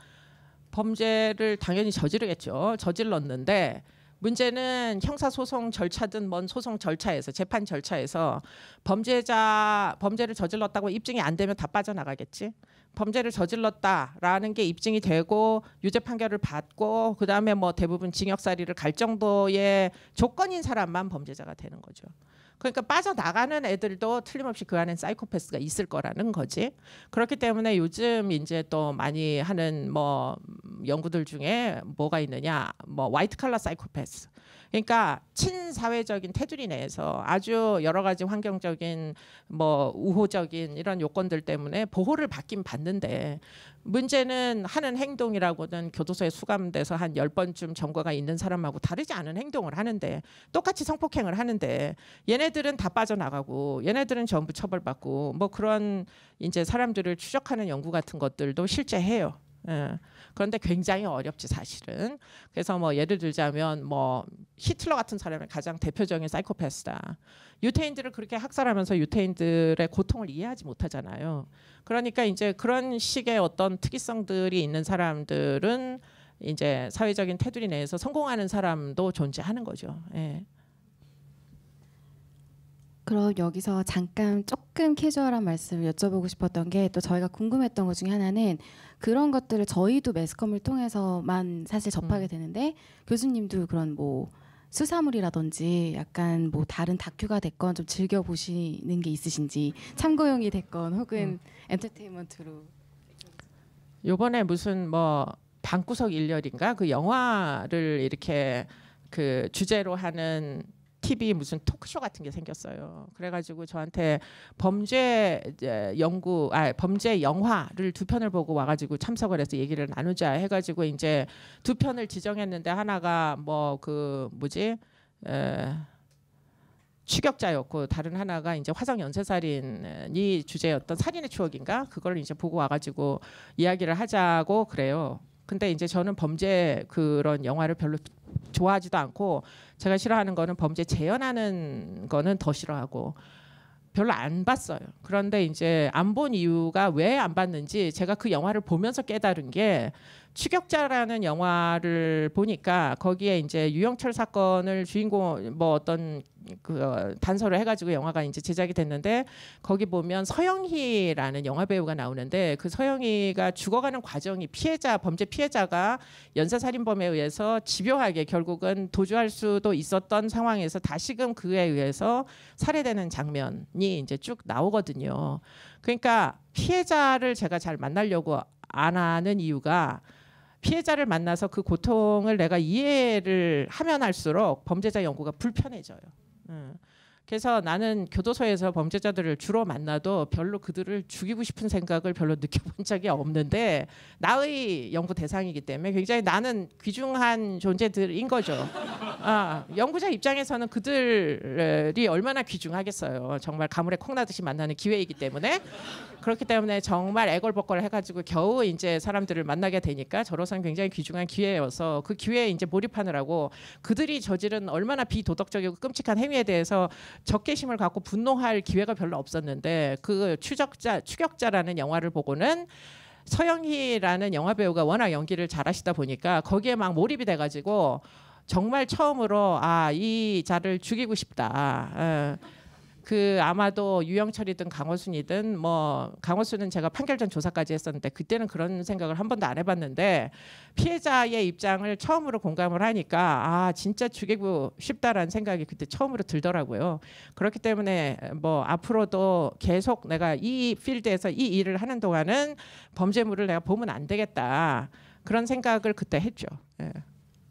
범죄를 당연히 저지르겠죠. 저질렀는데 문제는 형사 소송 절차든 뭔 소송 절차에서 재판 절차에서 범죄자 범죄를 저질렀다고 입증이 안 되면 다 빠져나가겠지. 범죄를 저질렀다라는 게 입증이 되고 유죄 판결을 받고 그다음에 뭐 대부분 징역살이를 갈 정도의 조건인 사람만 범죄자가 되는 거죠. 그러니까 빠져나가는 애들도 틀림없이 그 안에 사이코패스가 있을 거라는 거지. 그렇기 때문에 요즘 이제 또 많이 하는 뭐 연구들 중에 뭐가 있느냐, 뭐 화이트 칼라 사이코패스. 그러니까 친사회적인 테두리 내에서 아주 여러 가지 환경적인 뭐 우호적인 이런 요건들 때문에 보호를 받긴 받는데 문제는 하는 행동이라고는 교도소에 수감돼서 한 열번쯤 전과가 있는 사람하고 다르지 않은 행동을 하는데 똑같이 성폭행을 하는데 얘네들은 다 빠져나가고 얘네들은 전부 처벌받고 뭐 그런 이제 사람들을 추적하는 연구 같은 것들도 실제 해요. 예. 그런데 굉장히 어렵지 사실은. 그래서 뭐 예를 들자면 뭐 히틀러 같은 사람이 가장 대표적인 사이코패스다. 유태인들을 그렇게 학살하면서 유태인들의 고통을 이해하지 못하잖아요. 그러니까 이제 그런 식의 어떤 특이성들이 있는 사람들은 이제 사회적인 테두리 내에서 성공하는 사람도 존재하는 거죠. 예. 그럼 여기서 잠깐 조금 캐주얼한 말씀을 여쭤보고 싶었던 게 또 저희가 궁금했던 것 중에 하나는 그런 것들을 저희도 매스컴을 통해서만 사실 접하게 되는데 교수님도 그런 뭐 수사물이라든지 약간 뭐 다른 다큐가 됐건 좀 즐겨 보시는 게 있으신지 참고용이 됐건 혹은 엔터테인먼트로. 요번에 무슨 뭐 방구석 일렬인가? 그 영화를 이렇게 그 주제로 하는 TV 무슨 토크쇼 같은 게 생겼어요. 그래가지고 저한테 범죄 연구, 아 범죄 영화를 두 편을 보고 와가지고 참석을 해서 얘기를 나누자 해가지고 이제 두 편을 지정했는데 하나가 뭐 그 뭐지 에, 추격자였고 다른 하나가 이제 화성 연쇄살인이 주제였던 살인의 추억인가 그걸 이제 보고 와가지고 이야기를 하자고 그래요. 근데 이제 저는 범죄 그런 영화를 별로 좋아하지도 않고 제가 싫어하는 거는 범죄 재현하는 거는 더 싫어하고 별로 안 봤어요. 그런데 이제 안 본 이유가 왜 안 봤는지 제가 그 영화를 보면서 깨달은 게 추격자라는 영화를 보니까 거기에 이제 유영철 사건을 주인공 뭐 어떤 그 단서를 해가지고 영화가 이제 제작이 됐는데 거기 보면 서영희라는 영화 배우가 나오는데 그 서영희가 죽어가는 과정이 피해자 범죄 피해자가 연쇄살인범에 의해서 집요하게 결국은 도주할 수도 있었던 상황에서 다시금 그에 의해서 살해되는 장면이 이제 쭉 나오거든요. 그러니까 피해자를 제가 잘 만나려고 안 하는 이유가 피해자를 만나서 그 고통을 내가 이해를 하면 할수록 범죄자 연구가 불편해져요. 음. 그래서 나는 교도소에서 범죄자들을 주로 만나도 별로 그들을 죽이고 싶은 생각을 별로 느껴본 적이 없는데 나의 연구 대상이기 때문에 굉장히 나는 귀중한 존재들인 거죠. 아, 연구자 입장에서는 그들이 얼마나 귀중하겠어요. 정말 가물에 콩나듯이 만나는 기회이기 때문에 그렇기 때문에 정말 애걸복걸 해가지고 겨우 이제 사람들을 만나게 되니까 저로서는 굉장히 귀중한 기회여서 그 기회에 이제 몰입하느라고 그들이 저지른 얼마나 비도덕적이고 끔찍한 행위에 대해서 적개심을 갖고 분노할 기회가 별로 없었는데 그 추적자 추격자라는 영화를 보고는 서영희라는 영화 배우가 워낙 연기를 잘하시다 보니까 거기에 막 몰입이 돼가지고 정말 처음으로 아 이 자를 죽이고 싶다. 어. 그 아마도 유영철이든 강호순이든 뭐 강호순은 제가 판결 전 조사까지 했었는데 그때는 그런 생각을 한 번도 안 해봤는데 피해자의 입장을 처음으로 공감을 하니까 아 진짜 죽이고 싶다라는 생각이 그때 처음으로 들더라고요. 그렇기 때문에 뭐 앞으로도 계속 내가 이 필드에서 이 일을 하는 동안은 범죄물을 내가 보면 안 되겠다 그런 생각을 그때 했죠. 예.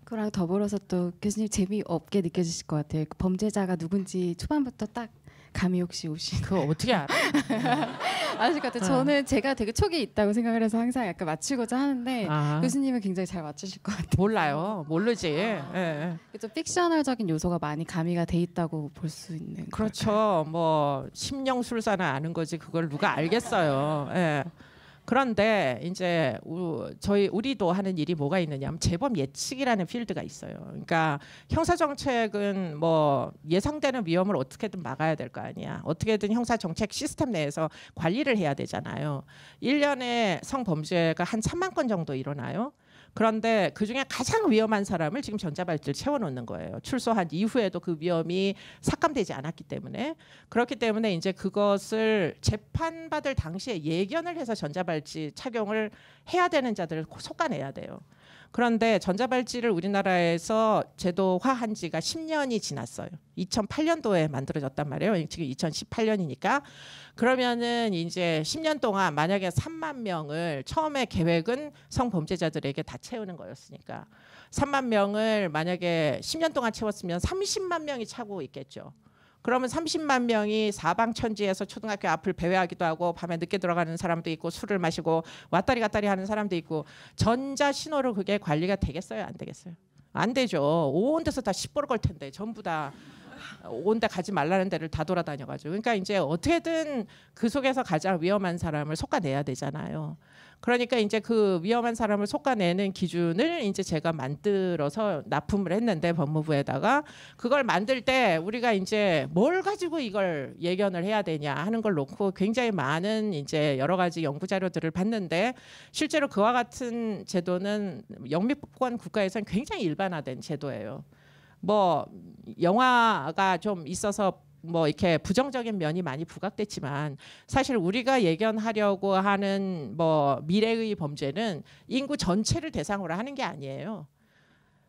그랑 더불어서 또 교수님 재미없게 느껴지실 것 같아요. 그 범죄자가 누군지 초반부터 딱 감이 혹시 오신 그거 어떻게 알아? 아실 것 같아요. 저는 제가 되게 촉이 있다고 생각을 해서 항상 약간 맞추고자 하는데 아, 교수님은 굉장히 잘 맞추실 것 같아요. 몰라요. 모르지. 예, 예. 좀 픽셔널적인 요소가 많이 가미가 돼 있다고 볼 수 있는. 걸까요? 그렇죠. 뭐 심령술사는 아는 거지 그걸 누가 알겠어요. 예. 그런데 이제 우, 저희 우리도 하는 일이 뭐가 있느냐면 재범 예측이라는 필드가 있어요. 그러니까 형사 정책은 뭐 예상되는 위험을 어떻게든 막아야 될 거 아니야. 어떻게든 형사 정책 시스템 내에서 관리를 해야 되잖아요. 1년에 성범죄가 한 3만 건 정도 일어나요. 그런데 그 중에 가장 위험한 사람을 지금 전자발찌를 채워놓는 거예요. 출소한 이후에도 그 위험이 삭감되지 않았기 때문에 그렇기 때문에 이제 그것을 재판받을 당시에 예견을 해서 전자발찌 착용을 해야 되는 자들을 속아내야 돼요. 그런데 전자발찌를 우리나라에서 제도화한 지가 10년이 지났어요. 2008년도에 만들어졌단 말이에요. 지금 2018년이니까 그러면은 이제 10년 동안 만약에 3만 명을 처음에 계획은 성범죄자들에게 다 채우는 거였으니까 3만 명을 만약에 10년 동안 채웠으면 30만 명이 차고 있겠죠. 그러면 30만 명이 사방천지에서 초등학교 앞을 배회하기도 하고 밤에 늦게 들어가는 사람도 있고 술을 마시고 왔다리 갔다리 하는 사람도 있고 전자 신호로 그게 관리가 되겠어요, 안 되겠어요? 안 되죠. 온 데서 다 시뻘 걸 텐데 전부 다 온데 가지 말라는 데를 다 돌아다녀가지고 그러니까 이제 어떻게든 그 속에서 가장 위험한 사람을 속아내야 되잖아요. 그러니까 이제 그 위험한 사람을 속아내는 기준을 이제 제가 만들어서 납품을 했는데 법무부에다가 그걸 만들 때 우리가 이제 뭘 가지고 이걸 예견을 해야 되냐 하는 걸 놓고 굉장히 많은 이제 여러 가지 연구 자료들을 봤는데 실제로 그와 같은 제도는 영미권 국가에서는 굉장히 일반화된 제도예요. 뭐 영화가 좀 있어서 뭐 이렇게 부정적인 면이 많이 부각됐지만 사실 우리가 예견하려고 하는 뭐 미래의 범죄는 인구 전체를 대상으로 하는 게 아니에요.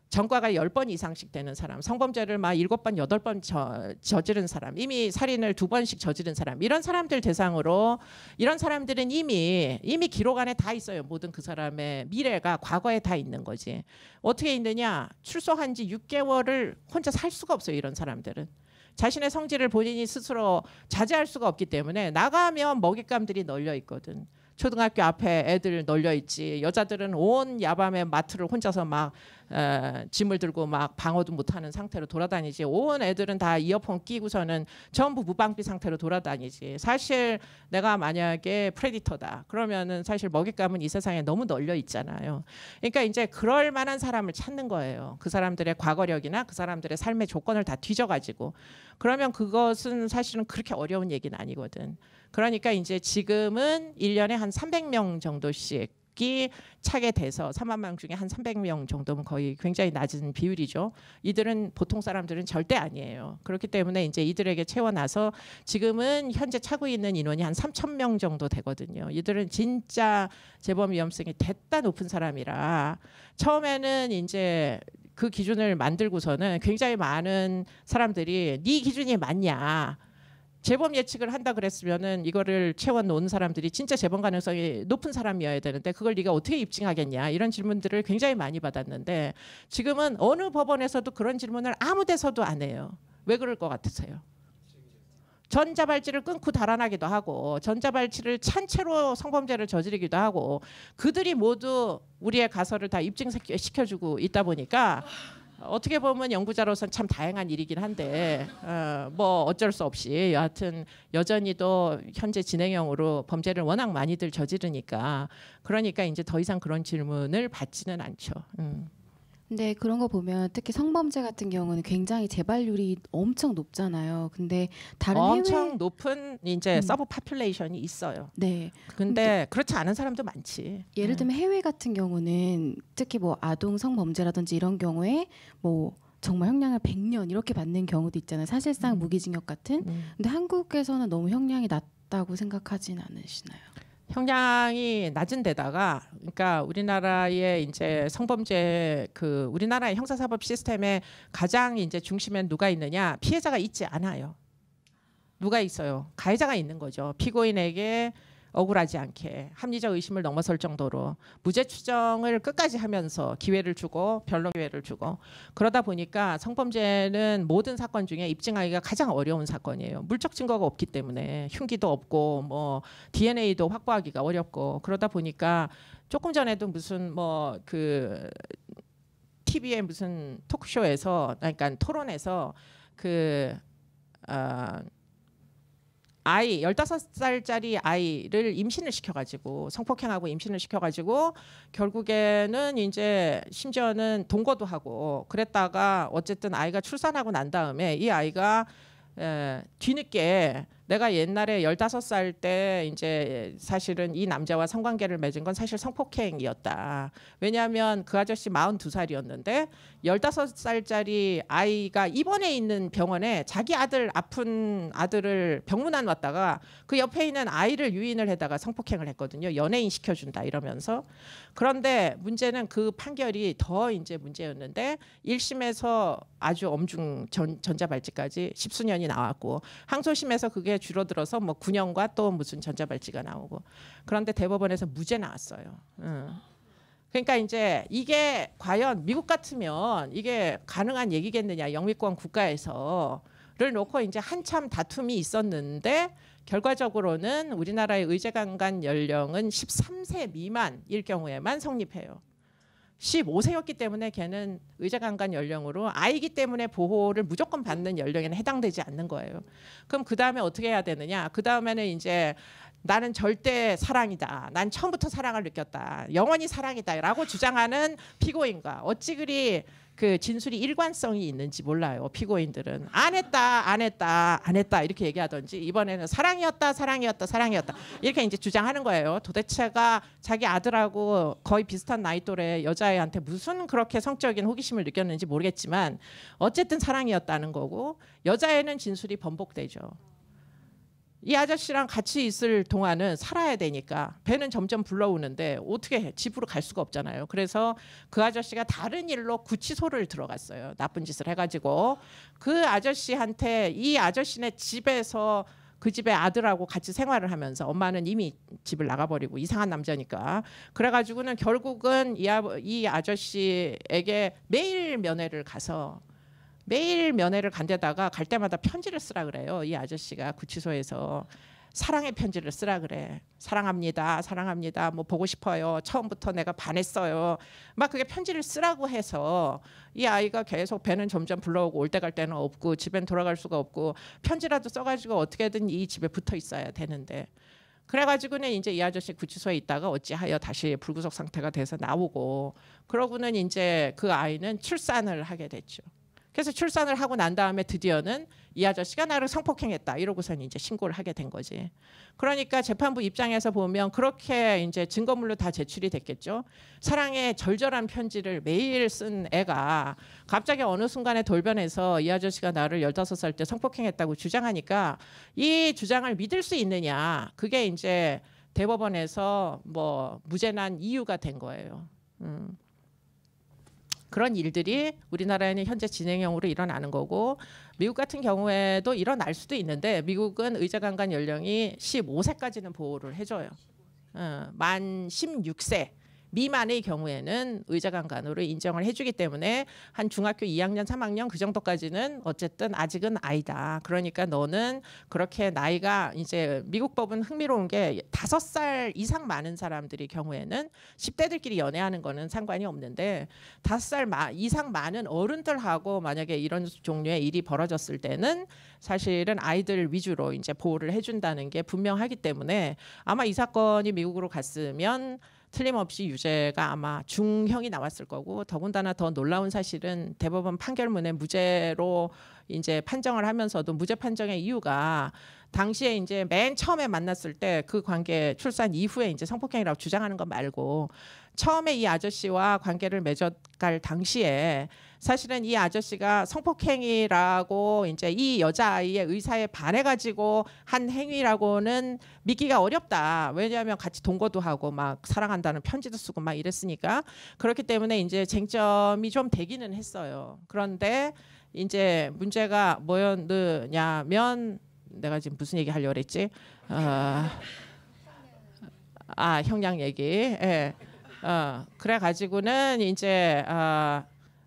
전과가 열번 이상씩 되는 사람, 성범죄를 막 일곱 번, 여덟 번 저, 저지른 사람, 이미 살인을 두 번씩 저지른 사람, 이런 사람들 대상으로 이런 사람들은 이미 이미 기록 안에 다 있어요. 모든 그 사람의 미래가 과거에 다 있는 거지. 어떻게 있느냐? 출소한 지 6개월을 혼자 살 수가 없어요. 이런 사람들은. 자신의 성질을 본인이 스스로 자제할 수가 없기 때문에 나가면 먹잇감들이 널려 있거든. 초등학교 앞에 애들 널려 있지. 여자들은 온 야밤에 마트를 혼자서 막 에, 짐을 들고 막 방어도 못하는 상태로 돌아다니지. 온 애들은 다 이어폰 끼고서는 전부 무방비 상태로 돌아다니지. 사실 내가 만약에 프레디터다. 그러면은 사실 먹잇감은 이 세상에 너무 널려 있잖아요. 그러니까 이제 그럴 만한 사람을 찾는 거예요. 그 사람들의 과거력이나 그 사람들의 삶의 조건을 다 뒤져가지고. 그러면 그것은 사실은 그렇게 어려운 얘기는 아니거든. 그러니까 이제 지금은 일년에한 300명 정도씩 이 차게 돼서 3만 명 중에 한 300명 정도면 거의 굉장히 낮은 비율이죠. 이들은 보통 사람들은 절대 아니에요. 그렇기 때문에 이제 이들에게 채워놔서 지금은 현재 차고 있는 인원이 한 3천 명 정도 되거든요. 이들은 진짜 재범 위험성이 됐다 높은 사람이라 처음에는 이제 그 기준을 만들고서는 굉장히 많은 사람들이 네 기준이 맞냐 재범 예측을 한다 그랬으면은 이거를 채워 놓은 사람들이 진짜 재범 가능성이 높은 사람이어야 되는데 그걸 네가 어떻게 입증하겠냐 이런 질문들을 굉장히 많이 받았는데 지금은 어느 법원에서도 그런 질문을 아무 데서도 안 해요. 왜 그럴 것 같으세요? 전자발찌를 끊고 달아나기도 하고 전자발찌를 찬 채로 성범죄를 저지르기도 하고 그들이 모두 우리의 가설을 다 입증시켜주고 있다 보니까 어떻게 보면 연구자로서는 참 다양한 일이긴 한데 어, 뭐 어쩔 수 없이 여하튼 여전히도 현재 진행형으로 범죄를 워낙 많이들 저지르니까 그러니까 이제 더 이상 그런 질문을 받지는 않죠. 음. 근데 그런 거 보면 특히 성범죄 같은 경우는 굉장히 재발률이 엄청 높잖아요. 근데 다른 엄청 해외 높은 이제 음. subpopulation이 있어요. 네 근데 그렇지 않은 사람도 많지. 예를 네. 들면 해외 같은 경우는 특히 뭐 아동 성범죄라든지 이런 경우에 뭐 정말 형량을 100년 이렇게 받는 경우도 있잖아요. 사실상 음. 무기징역 같은. 음. 근데 한국에서는 너무 형량이 낮다고 생각하진 않으시나요? 형량이 낮은 데다가 그러니까 우리나라의 이제 성범죄 그 우리나라의 형사사법 시스템에 가장 이제 중심에 누가 있느냐 피해자가 있지 않아요. 누가 있어요? 가해자가 있는 거죠. 피고인에게 억울하지 않게 합리적 의심을 넘어설 정도로 무죄 추정을 끝까지 하면서 기회를 주고 변론 기회를 주고 그러다 보니까 성범죄는 모든 사건 중에 입증하기가 가장 어려운 사건이에요. 물적 증거가 없기 때문에 흉기도 없고 뭐 DNA도 확보하기가 어렵고 그러다 보니까 조금 전에도 무슨 뭐그 TV의 무슨 토크쇼에서 그러니까 토론에서 그 아, 아이 15살짜리 아이를 임신을 시켜 가지고 성폭행하고 임신을 시켜 가지고 결국에는 이제 심지어는 동거도 하고 그랬다가 어쨌든 아이가 출산하고 난 다음에 이 아이가 에, 뒤늦게 내가 옛날에 15살 때 이제 사실은 이 남자와 성관계를 맺은 건 사실 성폭행이었다. 왜냐하면 그 아저씨 42살이었는데 15살짜리 아이가 입원해 있는 병원에 자기 아들 아픈 아들을 병문안 왔다가 그 옆에 있는 아이를 유인을 해다가 성폭행을 했거든요. 연예인 시켜준다 이러면서 그런데 문제는 그 판결이 더 이제 문제였는데 1심에서 아주 엄중 전, 전자발찌까지 십수년이 나왔고 항소심에서 그게 줄어들어서 뭐 9년과 또 무슨 전자발찌가 나오고 그런데 대법원에서 무죄 나왔어요. 응. 그러니까 이제 이게 과연 미국 같으면 이게 가능한 얘기겠느냐 영미권 국가에서 를 놓고 이제 한참 다툼이 있었는데 결과적으로는 우리나라의 의제강간 연령은 13세 미만일 경우에만 성립해요. 15세였기 때문에 걔는 의제강간 연령으로 아이기 때문에 보호를 무조건 받는 연령에는 해당되지 않는 거예요. 그럼 그 다음에 어떻게 해야 되느냐? 그 다음에는 이제 나는 절대 사랑이다. 난 처음부터 사랑을 느꼈다. 영원히 사랑이다라고 주장하는 피고인과 어찌 그리 그 진술이 일관성이 있는지 몰라요. 피고인들은 안 했다, 안 했다, 안 했다 이렇게 얘기하던지 이번에는 사랑이었다, 사랑이었다, 사랑이었다 이렇게 이제 주장하는 거예요. 도대체가 자기 아들하고 거의 비슷한 나이 또래 여자애한테 무슨 그렇게 성적인 호기심을 느꼈는지 모르겠지만 어쨌든 사랑이었다는 거고 여자애는 진술이 번복되죠. 이 아저씨랑 같이 있을 동안은 살아야 되니까 배는 점점 불러오는데 어떻게 해? 집으로 갈 수가 없잖아요. 그래서 그 아저씨가 다른 일로 구치소를 들어갔어요. 나쁜 짓을 해가지고 그 아저씨한테 이 아저씨네 집에서 그 집에 아들하고 같이 생활을 하면서 엄마는 이미 집을 나가버리고 이상한 남자니까 그래가지고는 결국은 이, 아, 이 아저씨에게 매일 면회를 가서 매일 면회를 간 데다가 갈 때마다 편지를 쓰라 그래요. 이 아저씨가 구치소에서 사랑의 편지를 쓰라 그래. 사랑합니다. 사랑합니다. 뭐 보고 싶어요. 처음부터 내가 반했어요. 막 그게 편지를 쓰라고 해서 이 아이가 계속 배는 점점 불러오고 올 때 갈 때는 없고 집엔 돌아갈 수가 없고 편지라도 써가지고 어떻게든 이 집에 붙어 있어야 되는데 그래가지고는 이제 이 아저씨 구치소에 있다가 어찌하여 다시 불구속 상태가 돼서 나오고 그러고는 이제 그 아이는 출산을 하게 됐죠. 그래서 출산을 하고 난 다음에 드디어는 이 아저씨가 나를 성폭행했다 이러고선 이제 신고를 하게 된 거지. 그러니까 재판부 입장에서 보면 그렇게 이제 증거물로 다 제출이 됐겠죠. 사랑의 절절한 편지를 매일 쓴 애가 갑자기 어느 순간에 돌변해서 이 아저씨가 나를 15살 때 성폭행했다고 주장하니까 이 주장을 믿을 수 있느냐. 그게 이제 대법원에서 뭐 무죄난 이유가 된 거예요. 음. 그런 일들이 우리나라에는 현재 진행형으로 일어나는 거고 미국 같은 경우에도 일어날 수도 있는데 미국은 의자강간 연령이 15세까지는 보호를 해줘요. 어, 만 16세 미만의 경우에는 의자강간으로 인정을 해주기 때문에 한 중학교 2학년, 3학년 그 정도까지는 어쨌든 아직은 아이다. 그러니까 너는 그렇게 나이가 이제 미국 법은 흥미로운 게 다섯 살 이상 많은 사람들이 경우에는 10대들끼리 연애하는 거는 상관이 없는데 다섯 살 이상 많은 어른들하고 만약에 이런 종류의 일이 벌어졌을 때는 사실은 아이들 위주로 이제 보호를 해준다는 게 분명하기 때문에 아마 이 사건이 미국으로 갔으면 틀림없이 유죄가 아마 중형이 나왔을 거고 더군다나 더 놀라운 사실은 대법원 판결문에 무죄로 이제 판정을 하면서도 무죄 판정의 이유가 당시에 이제 맨 처음에 만났을 때 그 관계 출산 이후에 이제 성폭행이라고 주장하는 것 말고 처음에 이 아저씨와 관계를 맺어갈 당시에 사실은 이 아저씨가 성폭행이라고 이제 이 여자아이의 의사에 반해가지고 한 행위라고는 믿기가 어렵다. 왜냐하면 같이 동거도 하고 막 사랑한다는 편지도 쓰고 막 이랬으니까 그렇기 때문에 이제 쟁점이 좀 되기는 했어요. 그런데 이제 문제가 뭐였느냐면 내가 지금 무슨 얘기 하려고 그랬지? 어, 아 형량 얘기. 예. 어, 그래 가지고는 이제 어,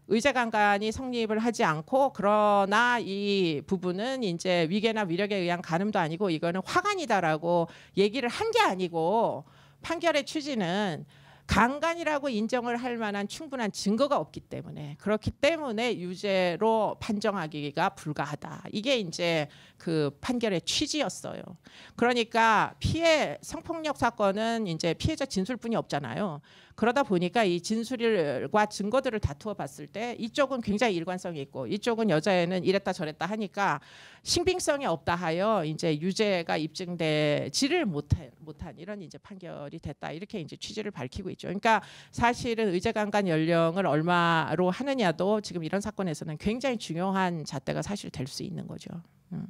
의제 강간이 성립을 하지 않고 그러나 이 부분은 이제 위계나 위력에 의한 간음도 아니고 이거는 화간이다라고 얘기를 한 게 아니고 판결의 취지는 강간이라고 인정을 할 만한 충분한 증거가 없기 때문에 그렇기 때문에 유죄로 판정하기가 불가하다. 이게 이제 그 판결의 취지였어요. 그러니까 피해 성폭력 사건은 이제 피해자 진술뿐이 없잖아요. 그러다 보니까 이 진술과 증거들을 다투어 봤을 때 이쪽은 굉장히 일관성이 있고 이쪽은 여자애는 이랬다 저랬다 하니까 신빙성이 없다 하여 이제 유죄가 입증되지를 못한, 못한 이런 이제 판결이 됐다 이렇게 이제 취지를 밝히고 있죠. 그러니까 사실은 의제강간 연령을 얼마로 하느냐도 지금 이런 사건에서는 굉장히 중요한 잣대가 사실 될 수 있는 거죠. 음.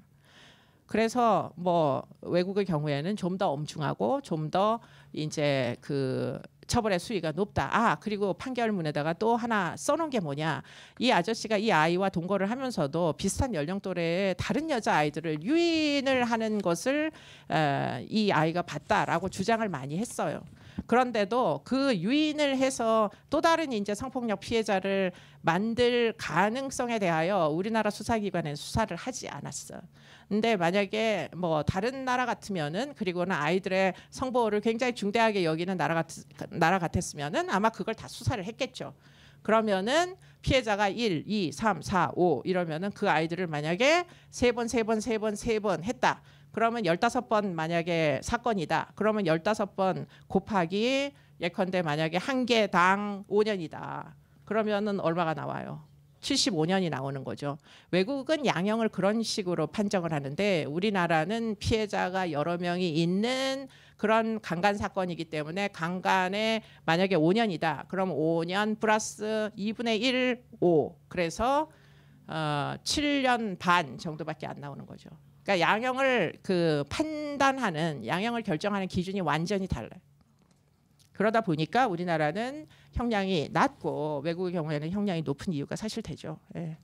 그래서 뭐 외국의 경우에는 좀 더 엄중하고 좀 더 이제 그 처벌의 수위가 높다. 아 그리고 판결문에다가 또 하나 써놓은 게 뭐냐? 이 아저씨가 이 아이와 동거를 하면서도 비슷한 연령 또래의 다른 여자 아이들을 유인을 하는 것을 에, 이 아이가 봤다라고 주장을 많이 했어요. 그런데도 그 유인을 해서 또 다른 이제 성폭력 피해자를 만들 가능성에 대하여 우리나라 수사기관은 수사를 하지 않았어. 근데 만약에 뭐 다른 나라 같으면은 그리고는 아이들의 성보호를 굉장히 중대하게 여기는 나라 같 나라 같았으면은 아마 그걸 다 수사를 했겠죠. 그러면은 피해자가 1, 2, 3, 4, 5 이러면은 그 아이들을 만약에 세 번, 세 번, 세 번, 세 번 했다. 그러면 15번 만약에 사건이다. 그러면 15번 곱하기 예컨대 만약에 한 개당 5년이다. 그러면은 얼마가 나와요? 75년이 나오는 거죠. 외국은 양형을 그런 식으로 판정을 하는데 우리나라는 피해자가 여러 명이 있는 그런 강간 사건이기 때문에 강간에 만약에 5년이다. 그럼 5년 플러스 2분의 1, 5. 그래서 어, 7년 반 정도밖에 안 나오는 거죠. 그러니까 양형을 그 판단하는 양형을 결정하는 기준이 완전히 달라요. 그러다 보니까 우리나라는 형량이 낮고 외국의 경우에는 형량이 높은 이유가 사실 되죠. 예.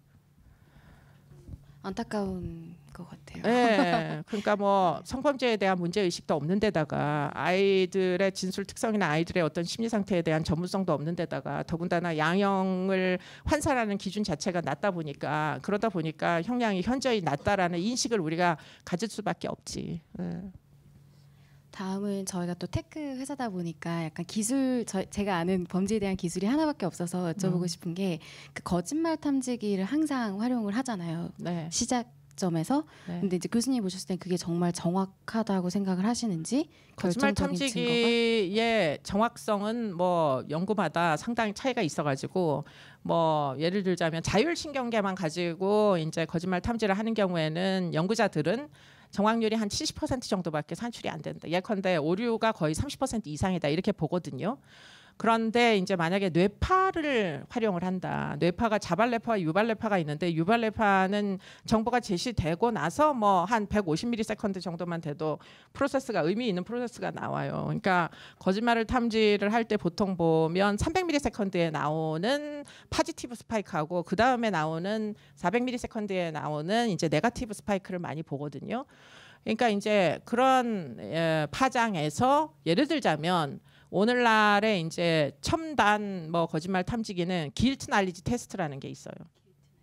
안타까운 것 같아요. 예. 그러니까 뭐 성범죄에 대한 문제 의식도 없는 데다가 아이들의 진술 특성이나 아이들의 어떤 심리 상태에 대한 전문성도 없는 데다가 더군다나 양형을 환산하는 기준 자체가 낮다 보니까 그러다 보니까 형량이 현저히 낮다라는 인식을 우리가 가질 수밖에 없지. 예. 다음은 저희가 또 tech 회사다 보니까 약간 기술 저, 제가 아는 범죄에 대한 기술이 하나밖에 없어서 여쭤보고 음. 싶은 게 그 거짓말 탐지기를 항상 활용을 하잖아요. 네. 시작 점에서 네. 근데 이제 교수님 보셨을 땐 그게 정말 정확하다고 생각을 하시는지 거짓말 탐지기의 정확성은 뭐 연구마다 상당히 차이가 있어가지고 뭐 예를 들자면 자율신경계만 가지고 이제 거짓말 탐지를 하는 경우에는 연구자들은 정확률이 한 70% 정도밖에 산출이 안 된다. 예컨대 오류가 거의 30% 이상이다 이렇게 보거든요. 그런데 이제 만약에 뇌파를 활용을 한다. 뇌파가 자발뇌파와 유발뇌파가 있는데 유발뇌파는 정보가 제시되고 나서 뭐 한 150ms 정도만 돼도 프로세스가 의미 있는 프로세스가 나와요. 그러니까 거짓말을 탐지를 할 때 보통 보면 300ms에 나오는 positive spike하고 그 다음에 나오는 400ms에 나오는 이제 negative spike를 많이 보거든요. 그러니까 이제 그런 예, 파장에서 예를 들자면 오늘날에 이제 첨단 뭐 거짓말 탐지기는 guilty knowledge test라는 게 있어요.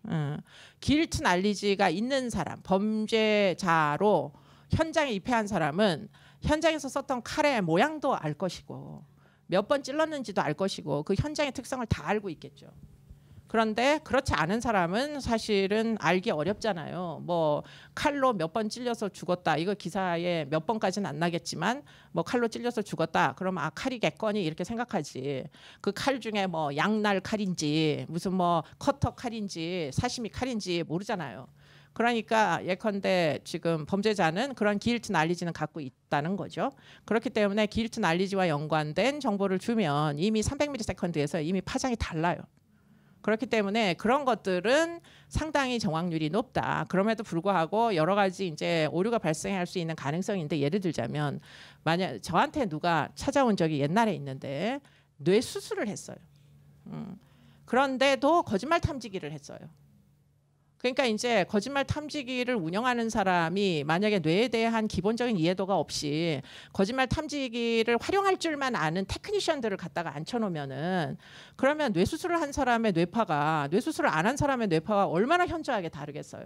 음, 길트 날리지가 있는 사람, 범죄자로 현장에 입회한 사람은 현장에서 썼던 칼의 모양도 알 것이고 몇 번 찔렀는지도 알 것이고 그 현장의 특성을 다 알고 있겠죠. 그런데 그렇지 않은 사람은 사실은 알기 어렵잖아요. 뭐 칼로 몇 번 찔려서 죽었다. 이거 기사에 몇 번까지는 안 나겠지만 뭐 칼로 찔려서 죽었다. 그러면 아 칼이겠거니 이렇게 생각하지. 그 칼 중에 뭐 양날 칼인지 무슨 뭐 커터 칼인지 사시미 칼인지 모르잖아요. 그러니까 예컨대 지금 범죄자는 그런 기일트 난리지는 갖고 있다는 거죠. 그렇기 때문에 기일트 난리지와 연관된 정보를 주면 이미 300ms에서 이미 파장이 달라요. 그렇기 때문에 그런 것들은 상당히 정확률이 높다. 그럼에도 불구하고 여러 가지 이제 오류가 발생할 수 있는 가능성인데 예를 들자면 만약 저한테 누가 찾아온 적이 옛날에 있는데 뇌 수술을 했어요. 음. 그런데도 거짓말 탐지기를 했어요. 그러니까 이제 거짓말 탐지기를 운영하는 사람이 만약에 뇌에 대한 기본적인 이해도가 없이 거짓말 탐지기를 활용할 줄만 아는 테크니션들을 갖다가 앉혀놓으면은 그러면 뇌 수술을 한 사람의 뇌파가 뇌 수술을 안 한 사람의 뇌파가 얼마나 현저하게 다르겠어요.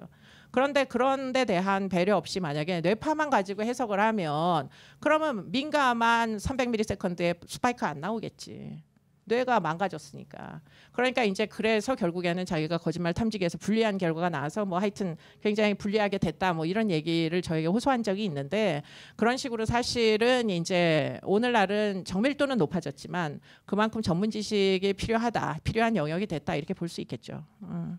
그런데 그런 데 대한 배려 없이 만약에 뇌파만 가지고 해석을 하면 그러면 민감한 300ms의 스파이크 안 나오겠지. 뇌가 망가졌으니까. 그러니까 이제 그래서 결국에는 자기가 거짓말 탐지기에서 불리한 결과가 나와서 뭐 하여튼 굉장히 불리하게 됐다 뭐 이런 얘기를 저에게 호소한 적이 있는데 그런 식으로 사실은 이제 오늘날은 정밀도는 높아졌지만 그만큼 전문 지식이 필요하다 필요한 영역이 됐다 이렇게 볼 수 있겠죠. 음.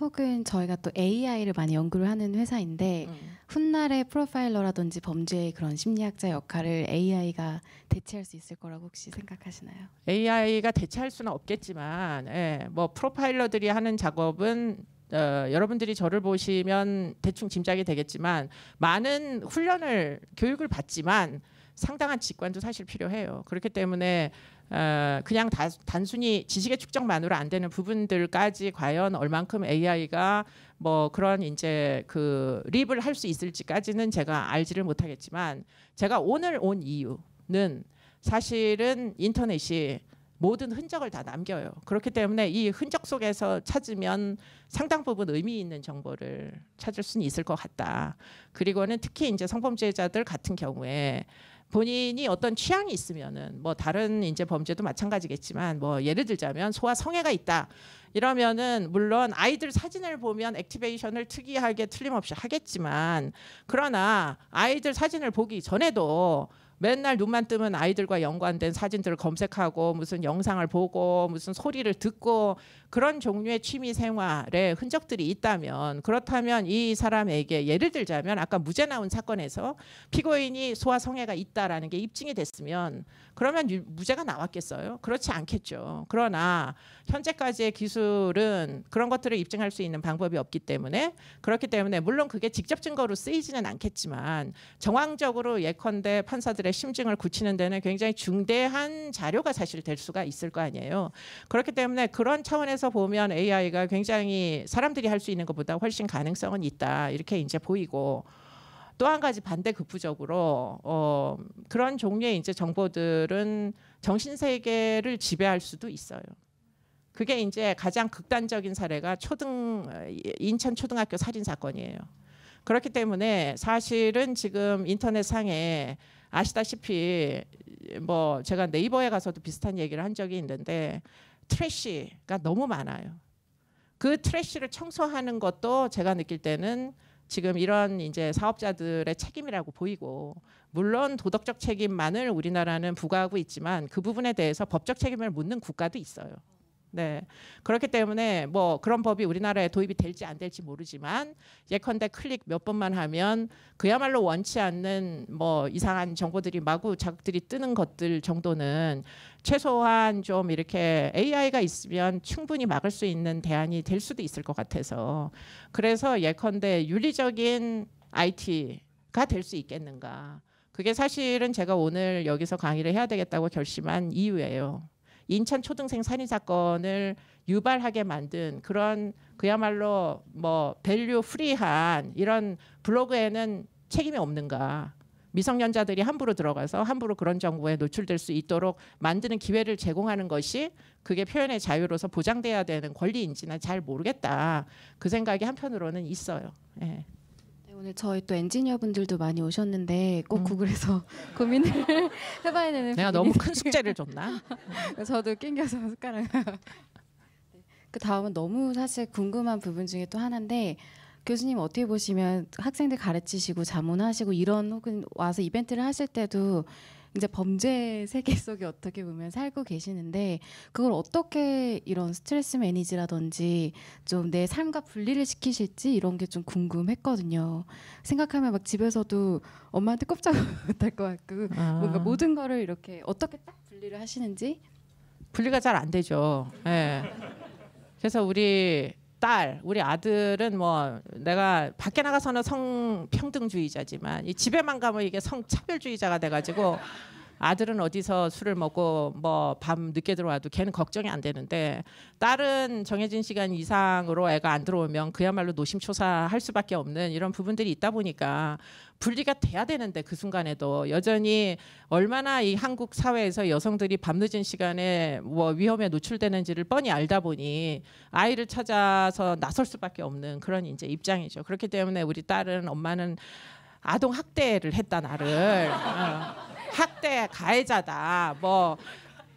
혹은 저희가 또 AI를 많이 연구를 하는 회사인데 음. 훗날의 프로파일러라든지 범죄의 그런 심리학자 역할을 AI가 대체할 수 있을 거라고 혹시 생각하시나요? AI가 대체할 수는 없겠지만, 예, 뭐 프로파일러들이 하는 작업은 어, 여러분들이 저를 보시면 대충 짐작이 되겠지만 많은 훈련을 교육을 받지만 상당한 직관도 사실 필요해요. 그렇기 때문에 어, 그냥 다, 단순히 지식의 축적만으로 안 되는 부분들까지 과연 얼만큼 AI가 뭐 그런 이제 그 립을 할 수 있을지까지는 제가 알지를 못하겠지만 제가 오늘 온 이유는 사실은 인터넷이 모든 흔적을 다 남겨요. 그렇기 때문에 이 흔적 속에서 찾으면 상당 부분 의미 있는 정보를 찾을 수는 있을 것 같다. 그리고는 특히 이제 성범죄자들 같은 경우에 본인이 어떤 취향이 있으면은 뭐 다른 이제 범죄도 마찬가지겠지만 뭐 예를 들자면 소아 성애가 있다. 이러면은 물론 아이들 사진을 보면 액티베이션을 특이하게 틀림없이 하겠지만 그러나 아이들 사진을 보기 전에도 맨날 눈만 뜨면 아이들과 연관된 사진들을 검색하고 무슨 영상을 보고 무슨 소리를 듣고 그런 종류의 취미 생활에 흔적들이 있다면 그렇다면 이 사람에게 예를 들자면 아까 무죄 나온 사건에서 피고인이 소아 성애가 있다라는 게 입증이 됐으면 그러면 유- 무죄가 나왔겠어요? 그렇지 않겠죠. 그러나 현재까지의 기술은 그런 것들을 입증할 수 있는 방법이 없기 때문에 그렇기 때문에 물론 그게 직접 증거로 쓰이지는 않겠지만 정황적으로 예컨대 판사들의 심증을 굳히는 데는 굉장히 중대한 자료가 사실 될 수가 있을 거 아니에요. 그렇기 때문에 그런 차원에서 보면 AI가 굉장히 사람들이 할 수 있는 것보다 훨씬 가능성은 있다 이렇게 이제 보이고 또한 가지 반대 급부적으로 어, 그런 종류의 이제 정보들은 정신 세계를 지배할 수도 있어요. 그게 이제 가장 극단적인 사례가 초등 어, 인천 초등학교 살인 사건이에요. 그렇기 때문에 사실은 지금 인터넷 상에 아시다시피 뭐 제가 네이버에 가서도 비슷한 얘기를 한 적이 있는데 트래쉬가 너무 많아요. 그 트래쉬를 청소하는 것도 제가 느낄 때는 지금 이런 이제 사업자들의 책임이라고 보이고 물론 도덕적 책임만을 우리나라는 부과하고 있지만 그 부분에 대해서 법적 책임을 묻는 국가도 있어요. 네. 그렇기 때문에 뭐 그런 법이 우리나라에 도입이 될지 안 될지 모르지만 예컨대 클릭 몇 번만 하면 그야말로 원치 않는 뭐 이상한 정보들이 마구 자극들이 뜨는 것들 정도는 최소한 좀 이렇게 AI가 있으면 충분히 막을 수 있는 대안이 될 수도 있을 것 같아서 그래서 예컨대 윤리적인 IT가 될 수 있겠는가. 그게 사실은 제가 오늘 여기서 강의를 해야 되겠다고 결심한 이유예요. 인천 초등생 살인 사건을 유발하게 만든 그런 그야말로 뭐 value free한 이런 블로그에는 책임이 없는가? 미성년자들이 함부로 들어가서 함부로 그런 정보에 노출될 수 있도록 만드는 기회를 제공하는 것이 그게 표현의 자유로서 보장돼야 되는 권리인지는 잘 모르겠다. 그 생각이 한편으로는 있어요. 예. 네, 오늘 저희 또 엔지니어 분들도 많이 오셨는데 꼭 음. 구글에서 고민을 해봐야 되는 내가 너무 큰 숙제를 줬나? 저도 낑겨서 숟가락. 네. 그 다음은 너무 사실 궁금한 부분 중에 또 하나인데 교수님 어떻게 보시면 학생들 가르치시고 자문하시고 이런 혹은 와서 이벤트를 하실 때도 이제 범죄 세계 속에 어떻게 보면 살고 계시는데 그걸 어떻게 이런 스트레스 매니지라든지 좀 내 삶과 분리를 시키실지 이런 게 좀 궁금했거든요. 생각하면 막 집에서도 엄마한테 꼼짝 못할 것 같고 아. 뭔가 모든 거를 이렇게 어떻게 딱 분리를 하시는지 분리가 잘 안 되죠. 예. 그래서 우리 딸, 우리 아들은 뭐 내가 밖에 나가서는 성평등주의자지만 이 집에만 가면 이게 성차별주의자가 돼가지고 아들은 어디서 술을 먹고 뭐 밤 늦게 들어와도 걔는 걱정이 안 되는데 딸은 정해진 시간 이상으로 애가 안 들어오면 그야말로 노심초사할 수밖에 없는 이런 부분들이 있다 보니까 분리가 돼야 되는데 그 순간에도. 여전히 얼마나 이 한국 사회에서 여성들이 밤늦은 시간에 뭐 위험에 노출되는지를 뻔히 알다 보니 아이를 찾아서 나설 수밖에 없는 그런 이제 입장이죠. 그렇기 때문에 우리 딸은 엄마는 아동 학대를 했다 나를. 어, 학대 가해자다 뭐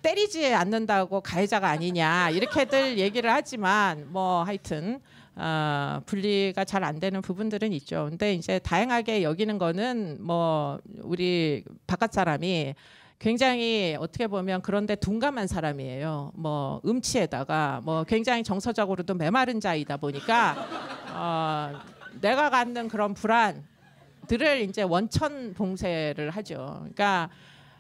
때리지 않는다고 가해자가 아니냐 이렇게들 얘기를 하지만 뭐 하여튼 어, 분리가 잘 안 되는 부분들은 있죠. 근데 이제 다양하게 여기는 거는 뭐 우리 바깥 사람이 굉장히 어떻게 보면 그런데 둔감한 사람이에요. 뭐 음치에다가 뭐 굉장히 정서적으로도 메마른 자이다 보니까 어, 내가 갖는 그런 불안 들을 이제 원천 봉쇄를 하죠. 그러니까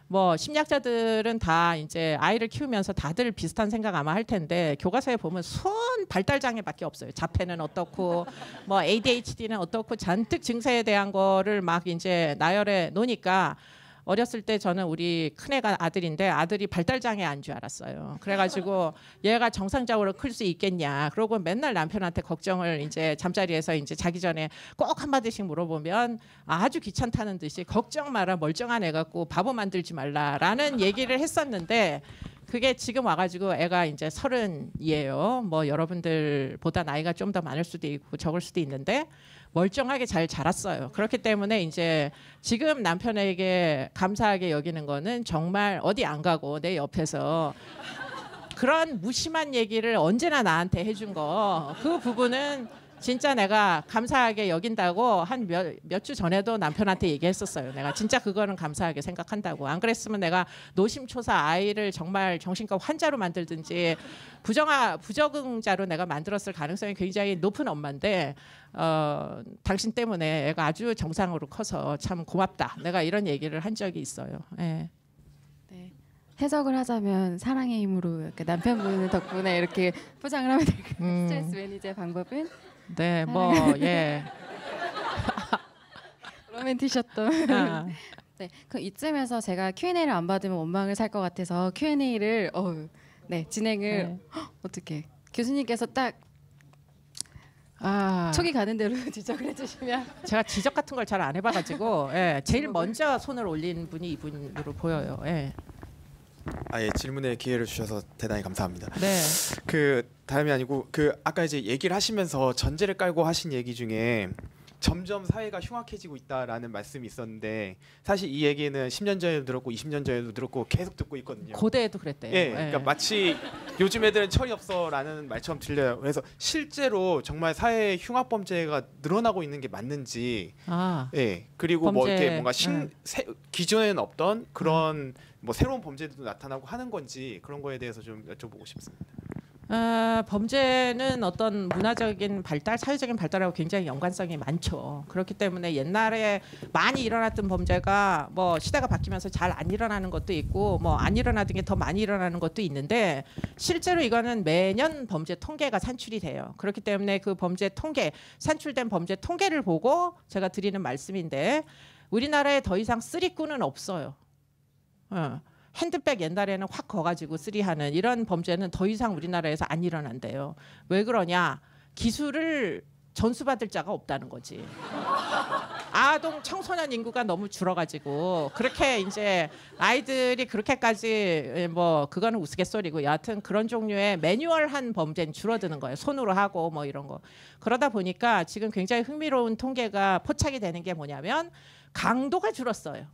뭐 심리학자들은 다 이제 아이를 키우면서 다들 비슷한 생각 아마 할 텐데 교과서에 보면 손 발달 장애밖에 없어요. 자폐는 어떻고 뭐 ADHD는 어떻고 잔뜩 증세에 대한 거를 막 이제 나열해 놓으니까 어렸을 때 저는 우리 큰애가 아들인데 아들이 발달 장애한 줄 알았어요. 그래가지고 얘가 정상적으로 클 수 있겠냐. 그러고 맨날 남편한테 걱정을 이제 잠자리에서 이제 자기 전에 꼭 한마디씩 물어보면 아주 귀찮다는 듯이 걱정 마라 멀쩡한 애 갖고 바보 만들지 말라라는 얘기를 했었는데 그게 지금 와가지고 애가 이제 서른이에요. 뭐 여러분들보다 나이가 좀 더 많을 수도 있고 적을 수도 있는데 멀쩡하게 잘 자랐어요. 그렇기 때문에 이제 지금 남편에게 감사하게 여기는 거는 정말 어디 안 가고 내 옆에서 그런 무심한 얘기를 언제나 나한테 해준 거 그 부분은 진짜 내가 감사하게 여긴다고 한몇몇주 전에도 남편한테 얘기했었어요. 내가 진짜 그거는 감사하게 생각한다고. 안 그랬으면 내가 노심초사 아이를 정말 정신과 환자로 만들든지 부정아 부적응자로 내가 만들었을 가능성이 굉장히 높은 엄마인데 어, 당신 때문에 애가 아주 정상으로 커서 참 고맙다. 내가 이런 얘기를 한 적이 있어요. 예. 네. 해석을 하자면 사랑의 힘으로 이렇게 남편분 덕분에 이렇게 포장을 하면 될것 같아요. 음. 스트레스 매니저의 방법은 네, 뭐 예. 로맨티셨던 아, 네, 그럼 이쯤에서 제가 Q&A를 안 받으면 원망을 살 것 같아서 Q&A를 어, 네 진행을 네. 어떻게 교수님께서 딱 아, 촉이 가는 대로 지적을 해주시면 제가 지적 같은 걸 잘 안 해봐가지고 예, 제일 먼저 손을 올린 분이 이분으로 보여요. 예. 아예 질문의 기회를 주셔서 대단히 감사합니다. 네. 그 다름이 아니고 그 아까 이제 얘기를 하시면서 전제를 깔고 하신 얘기 중에 점점 사회가 흉악해지고 있다라는 말씀이 있었는데 사실 이 얘기는 10년 전에도 들었고 20년 전에도 들었고 계속 듣고 있거든요. 고대에도 그랬대요. 예, 그러니까 마치 요즘 애들은 철이 없어라는 말처럼 들려요. 그래서 실제로 정말 사회 흉악 범죄가 늘어나고 있는 게 맞는지, 아, 예, 그리고 뭐 범죄, 이렇게 뭔가 신 음. 새, 기존에는 없던 그런 뭐 새로운 범죄들도 나타나고 하는 건지 그런 거에 대해서 좀 여쭤보고 싶습니다. 아, 범죄는 어떤 문화적인 발달, 사회적인 발달하고 굉장히 연관성이 많죠. 그렇기 때문에 옛날에 많이 일어났던 범죄가 뭐 시대가 바뀌면서 잘 안 일어나는 것도 있고 뭐 안 일어나던 게 더 많이 일어나는 것도 있는데 실제로 이거는 매년 범죄 통계가 산출이 돼요. 그렇기 때문에 그 범죄 통계, 산출된 범죄 통계를 보고 제가 드리는 말씀인데 우리나라에 더 이상 쓰리꾼은 없어요. 어. 핸드백 옛날에는 확 거가지고 쓰리하는 이런 범죄는 더 이상 우리나라에서 안 일어난대요. 왜 그러냐? 기술을 전수받을 자가 없다는 거지. 아동 청소년 인구가 너무 줄어가지고 그렇게 이제 아이들이 그렇게까지 뭐 그거는 우스갯소리고 여하튼 그런 종류의 매뉴얼한 범죄는 줄어드는 거예요. 손으로 하고 뭐 이런 거. 그러다 보니까 지금 굉장히 흥미로운 통계가 포착이 되는 게 뭐냐면 강도가 줄었어요.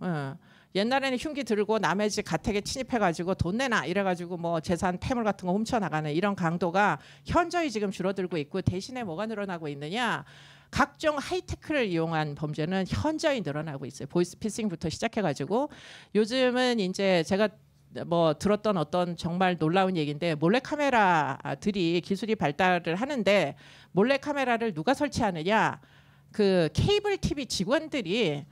어. 옛날에는 흉기 들고 남의 집 가택에 침입해가지고 돈 내놔 이래가지고 뭐 재산 폐물 같은 거 훔쳐 나가는 이런 강도가 현저히 지금 줄어들고 있고 대신에 뭐가 늘어나고 있느냐 각종 하이테크를 이용한 범죄는 현저히 늘어나고 있어요. 보이스피싱부터 시작해가지고 요즘은 이제 제가 뭐 들었던 어떤 정말 놀라운 얘기인데 몰래 카메라들이 기술이 발달을 하는데 몰래 카메라를 누가 설치하느냐 그 케이블 TV 직원들이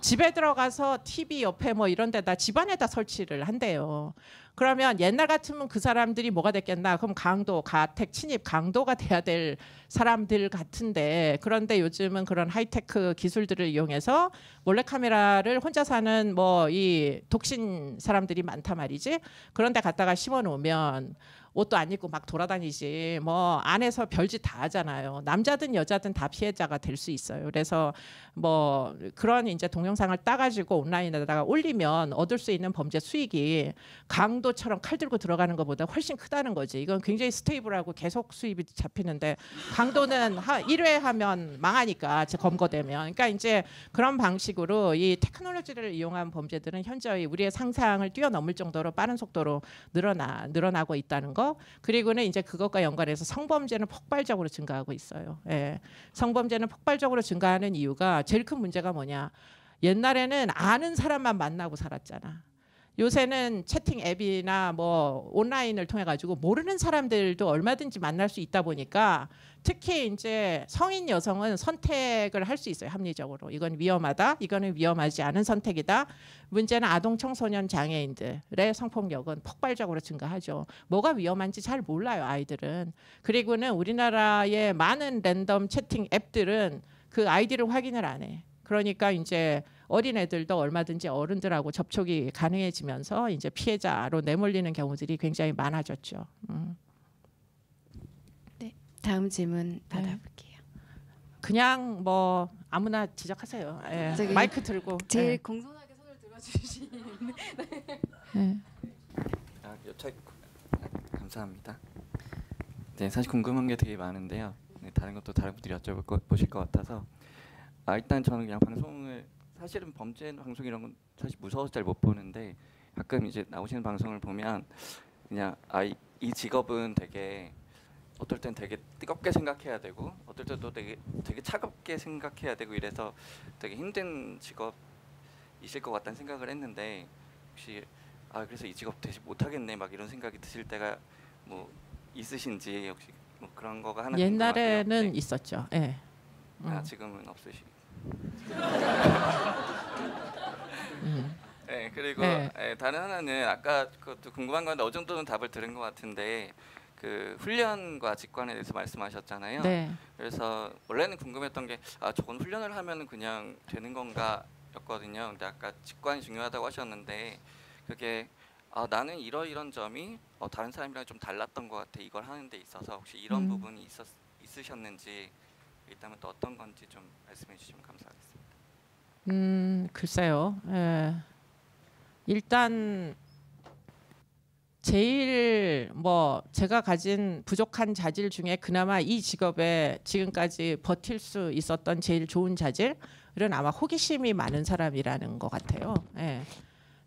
집에 들어가서 TV 옆에 뭐 이런 데다 집안에다 설치를 한대요. 그러면 옛날 같으면 그 사람들이 뭐가 됐겠나? 그럼 강도, 가택 침입 강도가 돼야 될 사람들 같은데 그런데 요즘은 그런 하이테크 기술들을 이용해서 몰래 카메라를 혼자 사는 뭐 이 독신 사람들이 많단 말이지. 그런데 갖다가 심어 놓으면 옷도 안 입고 막 돌아다니지 뭐 안에서 별짓 다 하잖아요. 남자든 여자든 다 피해자가 될 수 있어요. 그래서 뭐 그런 이제 동영상을 따가지고 온라인에다가 올리면 얻을 수 있는 범죄 수익이 강도처럼 칼 들고 들어가는 것보다 훨씬 크다는 거지. 이건 굉장히 stable하고 계속 수입이 잡히는데 강도는 하, 1회 하면 망하니까 검거되면. 그러니까 이제 그런 방식으로 이 테크놀로지를 이용한 범죄들은 현저히 우리의 상상을 뛰어넘을 정도로 빠른 속도로 늘어나 늘어나고 있다는 거. 그리고는 이제 그것과 연관해서 성범죄는 폭발적으로 증가하고 있어요. 예. 성범죄는 폭발적으로 증가하는 이유가 제일 큰 문제가 뭐냐? 옛날에는 아는 사람만 만나고 살았잖아. 요새는 채팅 앱이나 뭐 온라인을 통해 가지고 모르는 사람들도 얼마든지 만날 수 있다 보니까 특히 이제 성인 여성은 선택을 할 수 있어요 합리적으로. 이건 위험하다 이거는 위험하지 않은 선택이다. 문제는 아동 청소년 장애인들의 성폭력은 폭발적으로 증가하죠. 뭐가 위험한지 잘 몰라요 아이들은. 그리고는 우리나라의 많은 랜덤 채팅 앱들은 그 아이디를 확인을 안해 그러니까 이제 어린애들도 얼마든지 어른들하고 접촉이 가능해지면서 이제 피해자로 내몰리는 경우들이 굉장히 많아졌죠. 음. 다음 질문 받아볼게요. 그냥 뭐 아무나 지적하세요. 예. 저기 마이크 들고. 제일 예. 공손하게 손을 들어주신 예. 아, 여차 감사합니다. 네, 사실 궁금한 게 되게 많은데요. 네, 다른 것도 다른 분들이 여쭤볼 거, 보실 것 같아서 아, 일단 저는 그냥 방송을 사실은 범죄 방송 이런 건 사실 무서워서 잘 못 보는데 가끔 이제 나오시는 방송을 보면 그냥 아이 이 직업은 되게 어떨 땐 되게 뜨겁게 생각해야 되고 어떨 때도 되게 되게 차갑게 생각해야 되고 이래서 되게 힘든 직업이실 것 같다는 생각을 했는데 혹시 아 그래서 이 직업 되지 못하겠네 막 이런 생각이 드실 때가 뭐 있으신지 혹시 뭐 그런 거가 하나 옛날에는 궁금하고요. 네. 있었죠. 예. 음. 아 지금은 없으시. 음. 네 그리고 네. 예, 다른 하나는 아까 그것도 궁금한 건데 어느 정도는 답을 들은 것 같은데 그 훈련과 직관에 대해서 말씀하셨잖아요. 네. 그래서 원래는 궁금했던 게 아 저건 훈련을 하면은 그냥 되는 건가였거든요. 근데 아까 직관이 중요하다고 하셨는데 그게 아 나는 이러 이런 점이 어, 다른 사람이랑 좀 달랐던 것 같아. 이걸 하는 데 있어서 혹시 이런 음. 부분이 있었 있으셨는지 있다면 또 어떤 건지 좀 말씀해 주시면 감사하겠습니다. 음 글쎄요. 예. 일단 제일 뭐 제가 가진 부족한 자질 중에 그나마 이 직업에 지금까지 버틸 수 있었던 제일 좋은 자질은 아마 호기심이 많은 사람이라는 것 같아요. 예.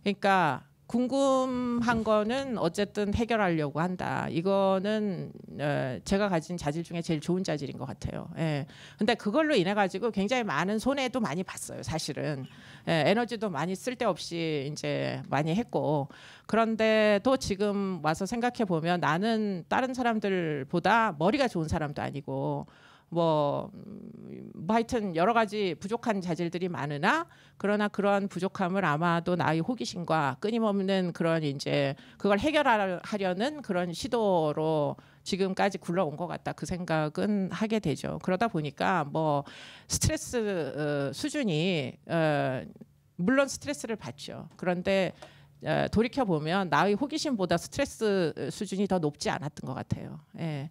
그러니까 궁금한 거는 어쨌든 해결하려고 한다. 이거는 어, 제가 가진 자질 중에 제일 좋은 자질인 것 같아요. 예. 근데 그걸로 인해 가지고 굉장히 많은 손해도 많이 봤어요. 사실은 예, 에너지도 많이 쓸데없이 이제 많이 했고 그런데 또 지금 와서 생각해 보면 나는 다른 사람들보다 머리가 좋은 사람도 아니고 뭐, 음, 뭐 하여튼 여러 가지 부족한 자질들이 많으나 그러나 그러한 부족함을 아마도 나의 호기심과 끊임없는 그런 이제 그걸 해결하려는 그런 시도로 지금까지 굴러온 것 같다 그 생각은 하게 되죠. 그러다 보니까 뭐 스트레스 어, 수준이 어, 물론 스트레스를 받죠. 그런데 어, 돌이켜 보면 나의 호기심보다 스트레스 수준이 더 높지 않았던 것 같아요. 예.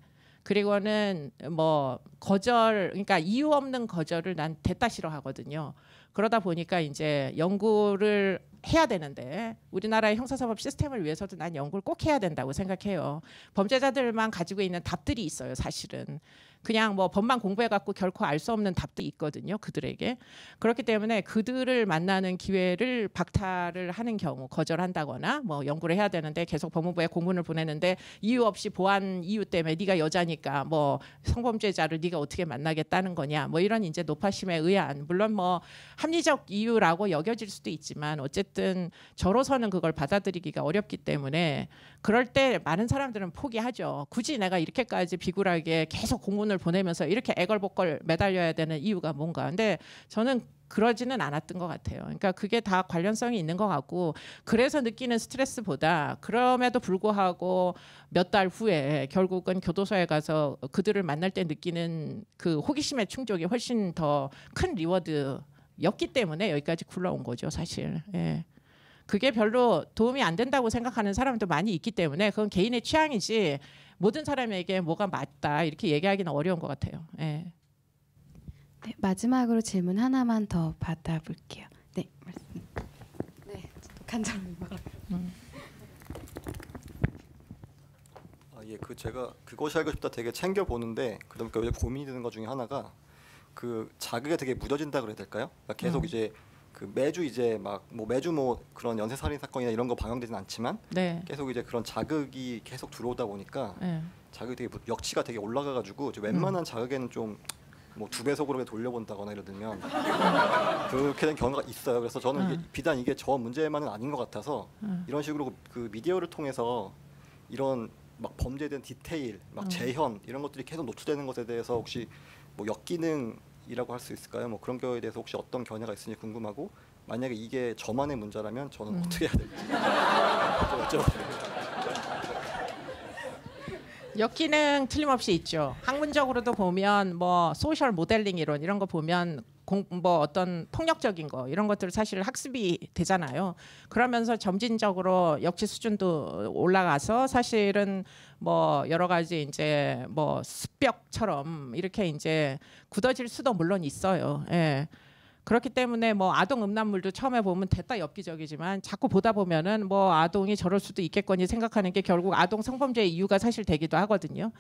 그리고는 뭐 거절 그러니까 이유 없는 거절을 난 대따 싫어하거든요. 그러다 보니까 이제 연구를 해야 되는데 우리나라의 형사사법 시스템을 위해서도 난 연구를 꼭 해야 된다고 생각해요. 범죄자들만 가지고 있는 답들이 있어요, 사실은. 그냥 뭐 법만 공부해 갖고 결코 알 수 없는 답도 있거든요. 그들에게. 그렇기 때문에 그들을 만나는 기회를 박탈을 하는 경우 거절한다거나 뭐 연구를 해야 되는데 계속 법무부에 공문을 보내는데 이유 없이 보안 이유 때문에 네가 여자니까 뭐 성범죄자를 네가 어떻게 만나겠다는 거냐 뭐 이런 이제 노파심에 의한 물론 뭐 합리적 이유라고 여겨질 수도 있지만 어쨌든 저로서는 그걸 받아들이기가 어렵기 때문에 그럴 때 많은 사람들은 포기하죠. 굳이 내가 이렇게까지 비굴하게 계속 공문 을 보내면서 이렇게 애걸복걸 매달려야 되는 이유가 뭔가. 근데 저는 그러지는 않았던 것 같아요. 그러니까 그게 다 관련성이 있는 것 같고 그래서 느끼는 스트레스보다 그럼에도 불구하고 몇 달 후에 결국은 교도소에 가서 그들을 만날 때 느끼는 그 호기심의 충족이 훨씬 더 큰 리워드였기 때문에 여기까지 굴러온 거죠, 사실. 예. 그게 별로 도움이 안 된다고 생각하는 사람도 많이 있기 때문에 그건 개인의 취향이지 모든 사람에게 뭐가 맞다 이렇게 얘기하기는 어려운 것 같아요. 예. 네, 마지막으로 질문 하나만 더 받아볼게요. 네, 말씀. 네, 간장. 아, 예, 그 제가 그것이 알고 싶다 되게 챙겨 보는데 그다음에 요새 고민이 되는 것 중에 하나가 그 자극에 되게 무뎌진다 그래야 될까요? 그러니까 계속 음. 이제 그 매주 이제 막 뭐 매주 뭐 그런 연쇄 살인 사건이나 이런 거 방영되진 않지만 네. 계속 이제 그런 자극이 계속 들어오다 보니까 예. 자극이 되게 무- 역치가 되게 올라가 가지고 이제 웬만한 자극에는 좀 뭐 두 배속으로 돌려본다거나 예를 들면 그렇게 된 경우가 있어요. 그래서 저는 이게 음. 비단 이게 저 문제만은 아닌 것 같아서 음. 이런 식으로 그 미디어를 통해서 이런 막 범죄에 대한 디테일, 막 음. 재현 이런 것들이 계속 노출되는 것에 대해서 혹시 뭐 역기능 이라고 할 수 있을까요? 뭐 그런 거에 대해서 혹시 어떤 견해가 있으신지 궁금하고 만약에 이게 저만의 문제라면 저는 음. 어떻게 해야 될지. 역기능 틀림없이 있죠. 학문적으로도 보면 뭐 소셜 모델링 이론 이런 거 보면 공, 뭐 어떤 폭력적인 거 이런 것들 사실 학습이 되잖아요. 그러면서 점진적으로 역지 수준도 올라가서 사실은 뭐 여러 가지 이제 뭐 습벽처럼 이렇게 이제 굳어질 수도 물론 있어요. 예. 그렇기 때문에 뭐 아동 음란물도 처음에 보면 됐다 엽기적이지만 자꾸 보다 보면은 뭐 아동이 저럴 수도 있겠거니 생각하는 게 결국 아동 성범죄의 이유가 사실 되기도 하거든요.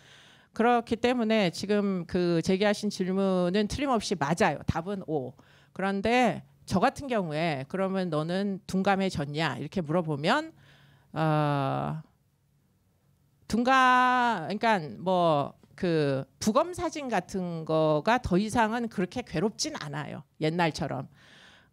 그렇기 때문에 지금 그 제기하신 질문은 틀림없이 맞아요. 답은 O. 그런데 저 같은 경우에 그러면 너는 둔감해졌냐 이렇게 물어보면 어, 둔감 그러니까 뭐 그 부검 사진 같은 거가 더 이상은 그렇게 괴롭진 않아요. 옛날처럼.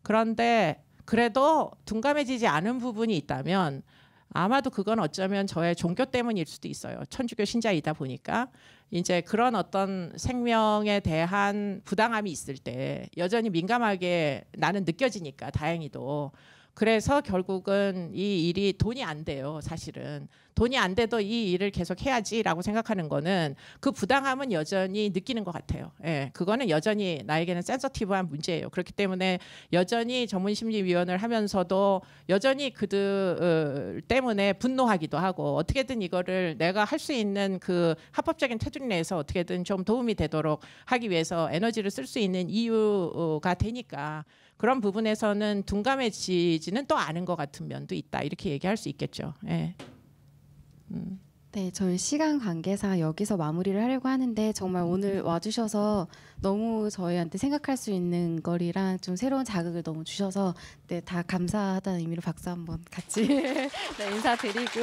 그런데 그래도 둔감해지지 않은 부분이 있다면 아마도 그건 어쩌면 저의 종교 때문일 수도 있어요. 천주교 신자이다 보니까 이제 그런 어떤 생명에 대한 부당함이 있을 때 여전히 민감하게 나는 느껴지니까 다행히도 그래서 결국은 이 일이 돈이 안 돼요. 사실은 돈이 안 돼도 이 일을 계속 해야지라고 생각하는 거는 그 부당함은 여전히 느끼는 것 같아요. 예, 그거는 여전히 나에게는 센서티브한 문제예요. 그렇기 때문에 여전히 전문심리위원을 하면서도 여전히 그들 때문에 분노하기도 하고 어떻게든 이거를 내가 할 수 있는 그 합법적인 테두리 내에서 어떻게든 좀 도움이 되도록 하기 위해서 에너지를 쓸 수 있는 이유가 되니까 그런 부분에서는 둔감해지지는 또 않은 것 같은 면도 있다 이렇게 얘기할 수 있겠죠. 예. 음. 네, 저희 시간 관계상 여기서 마무리를 하려고 하는데 정말 오늘 와주셔서 너무 저희한테 생각할 수 있는 거리랑 좀 새로운 자극을 너무 주셔서 네, 다 감사하다는 의미로 박수 한번 같이 네, 인사드리고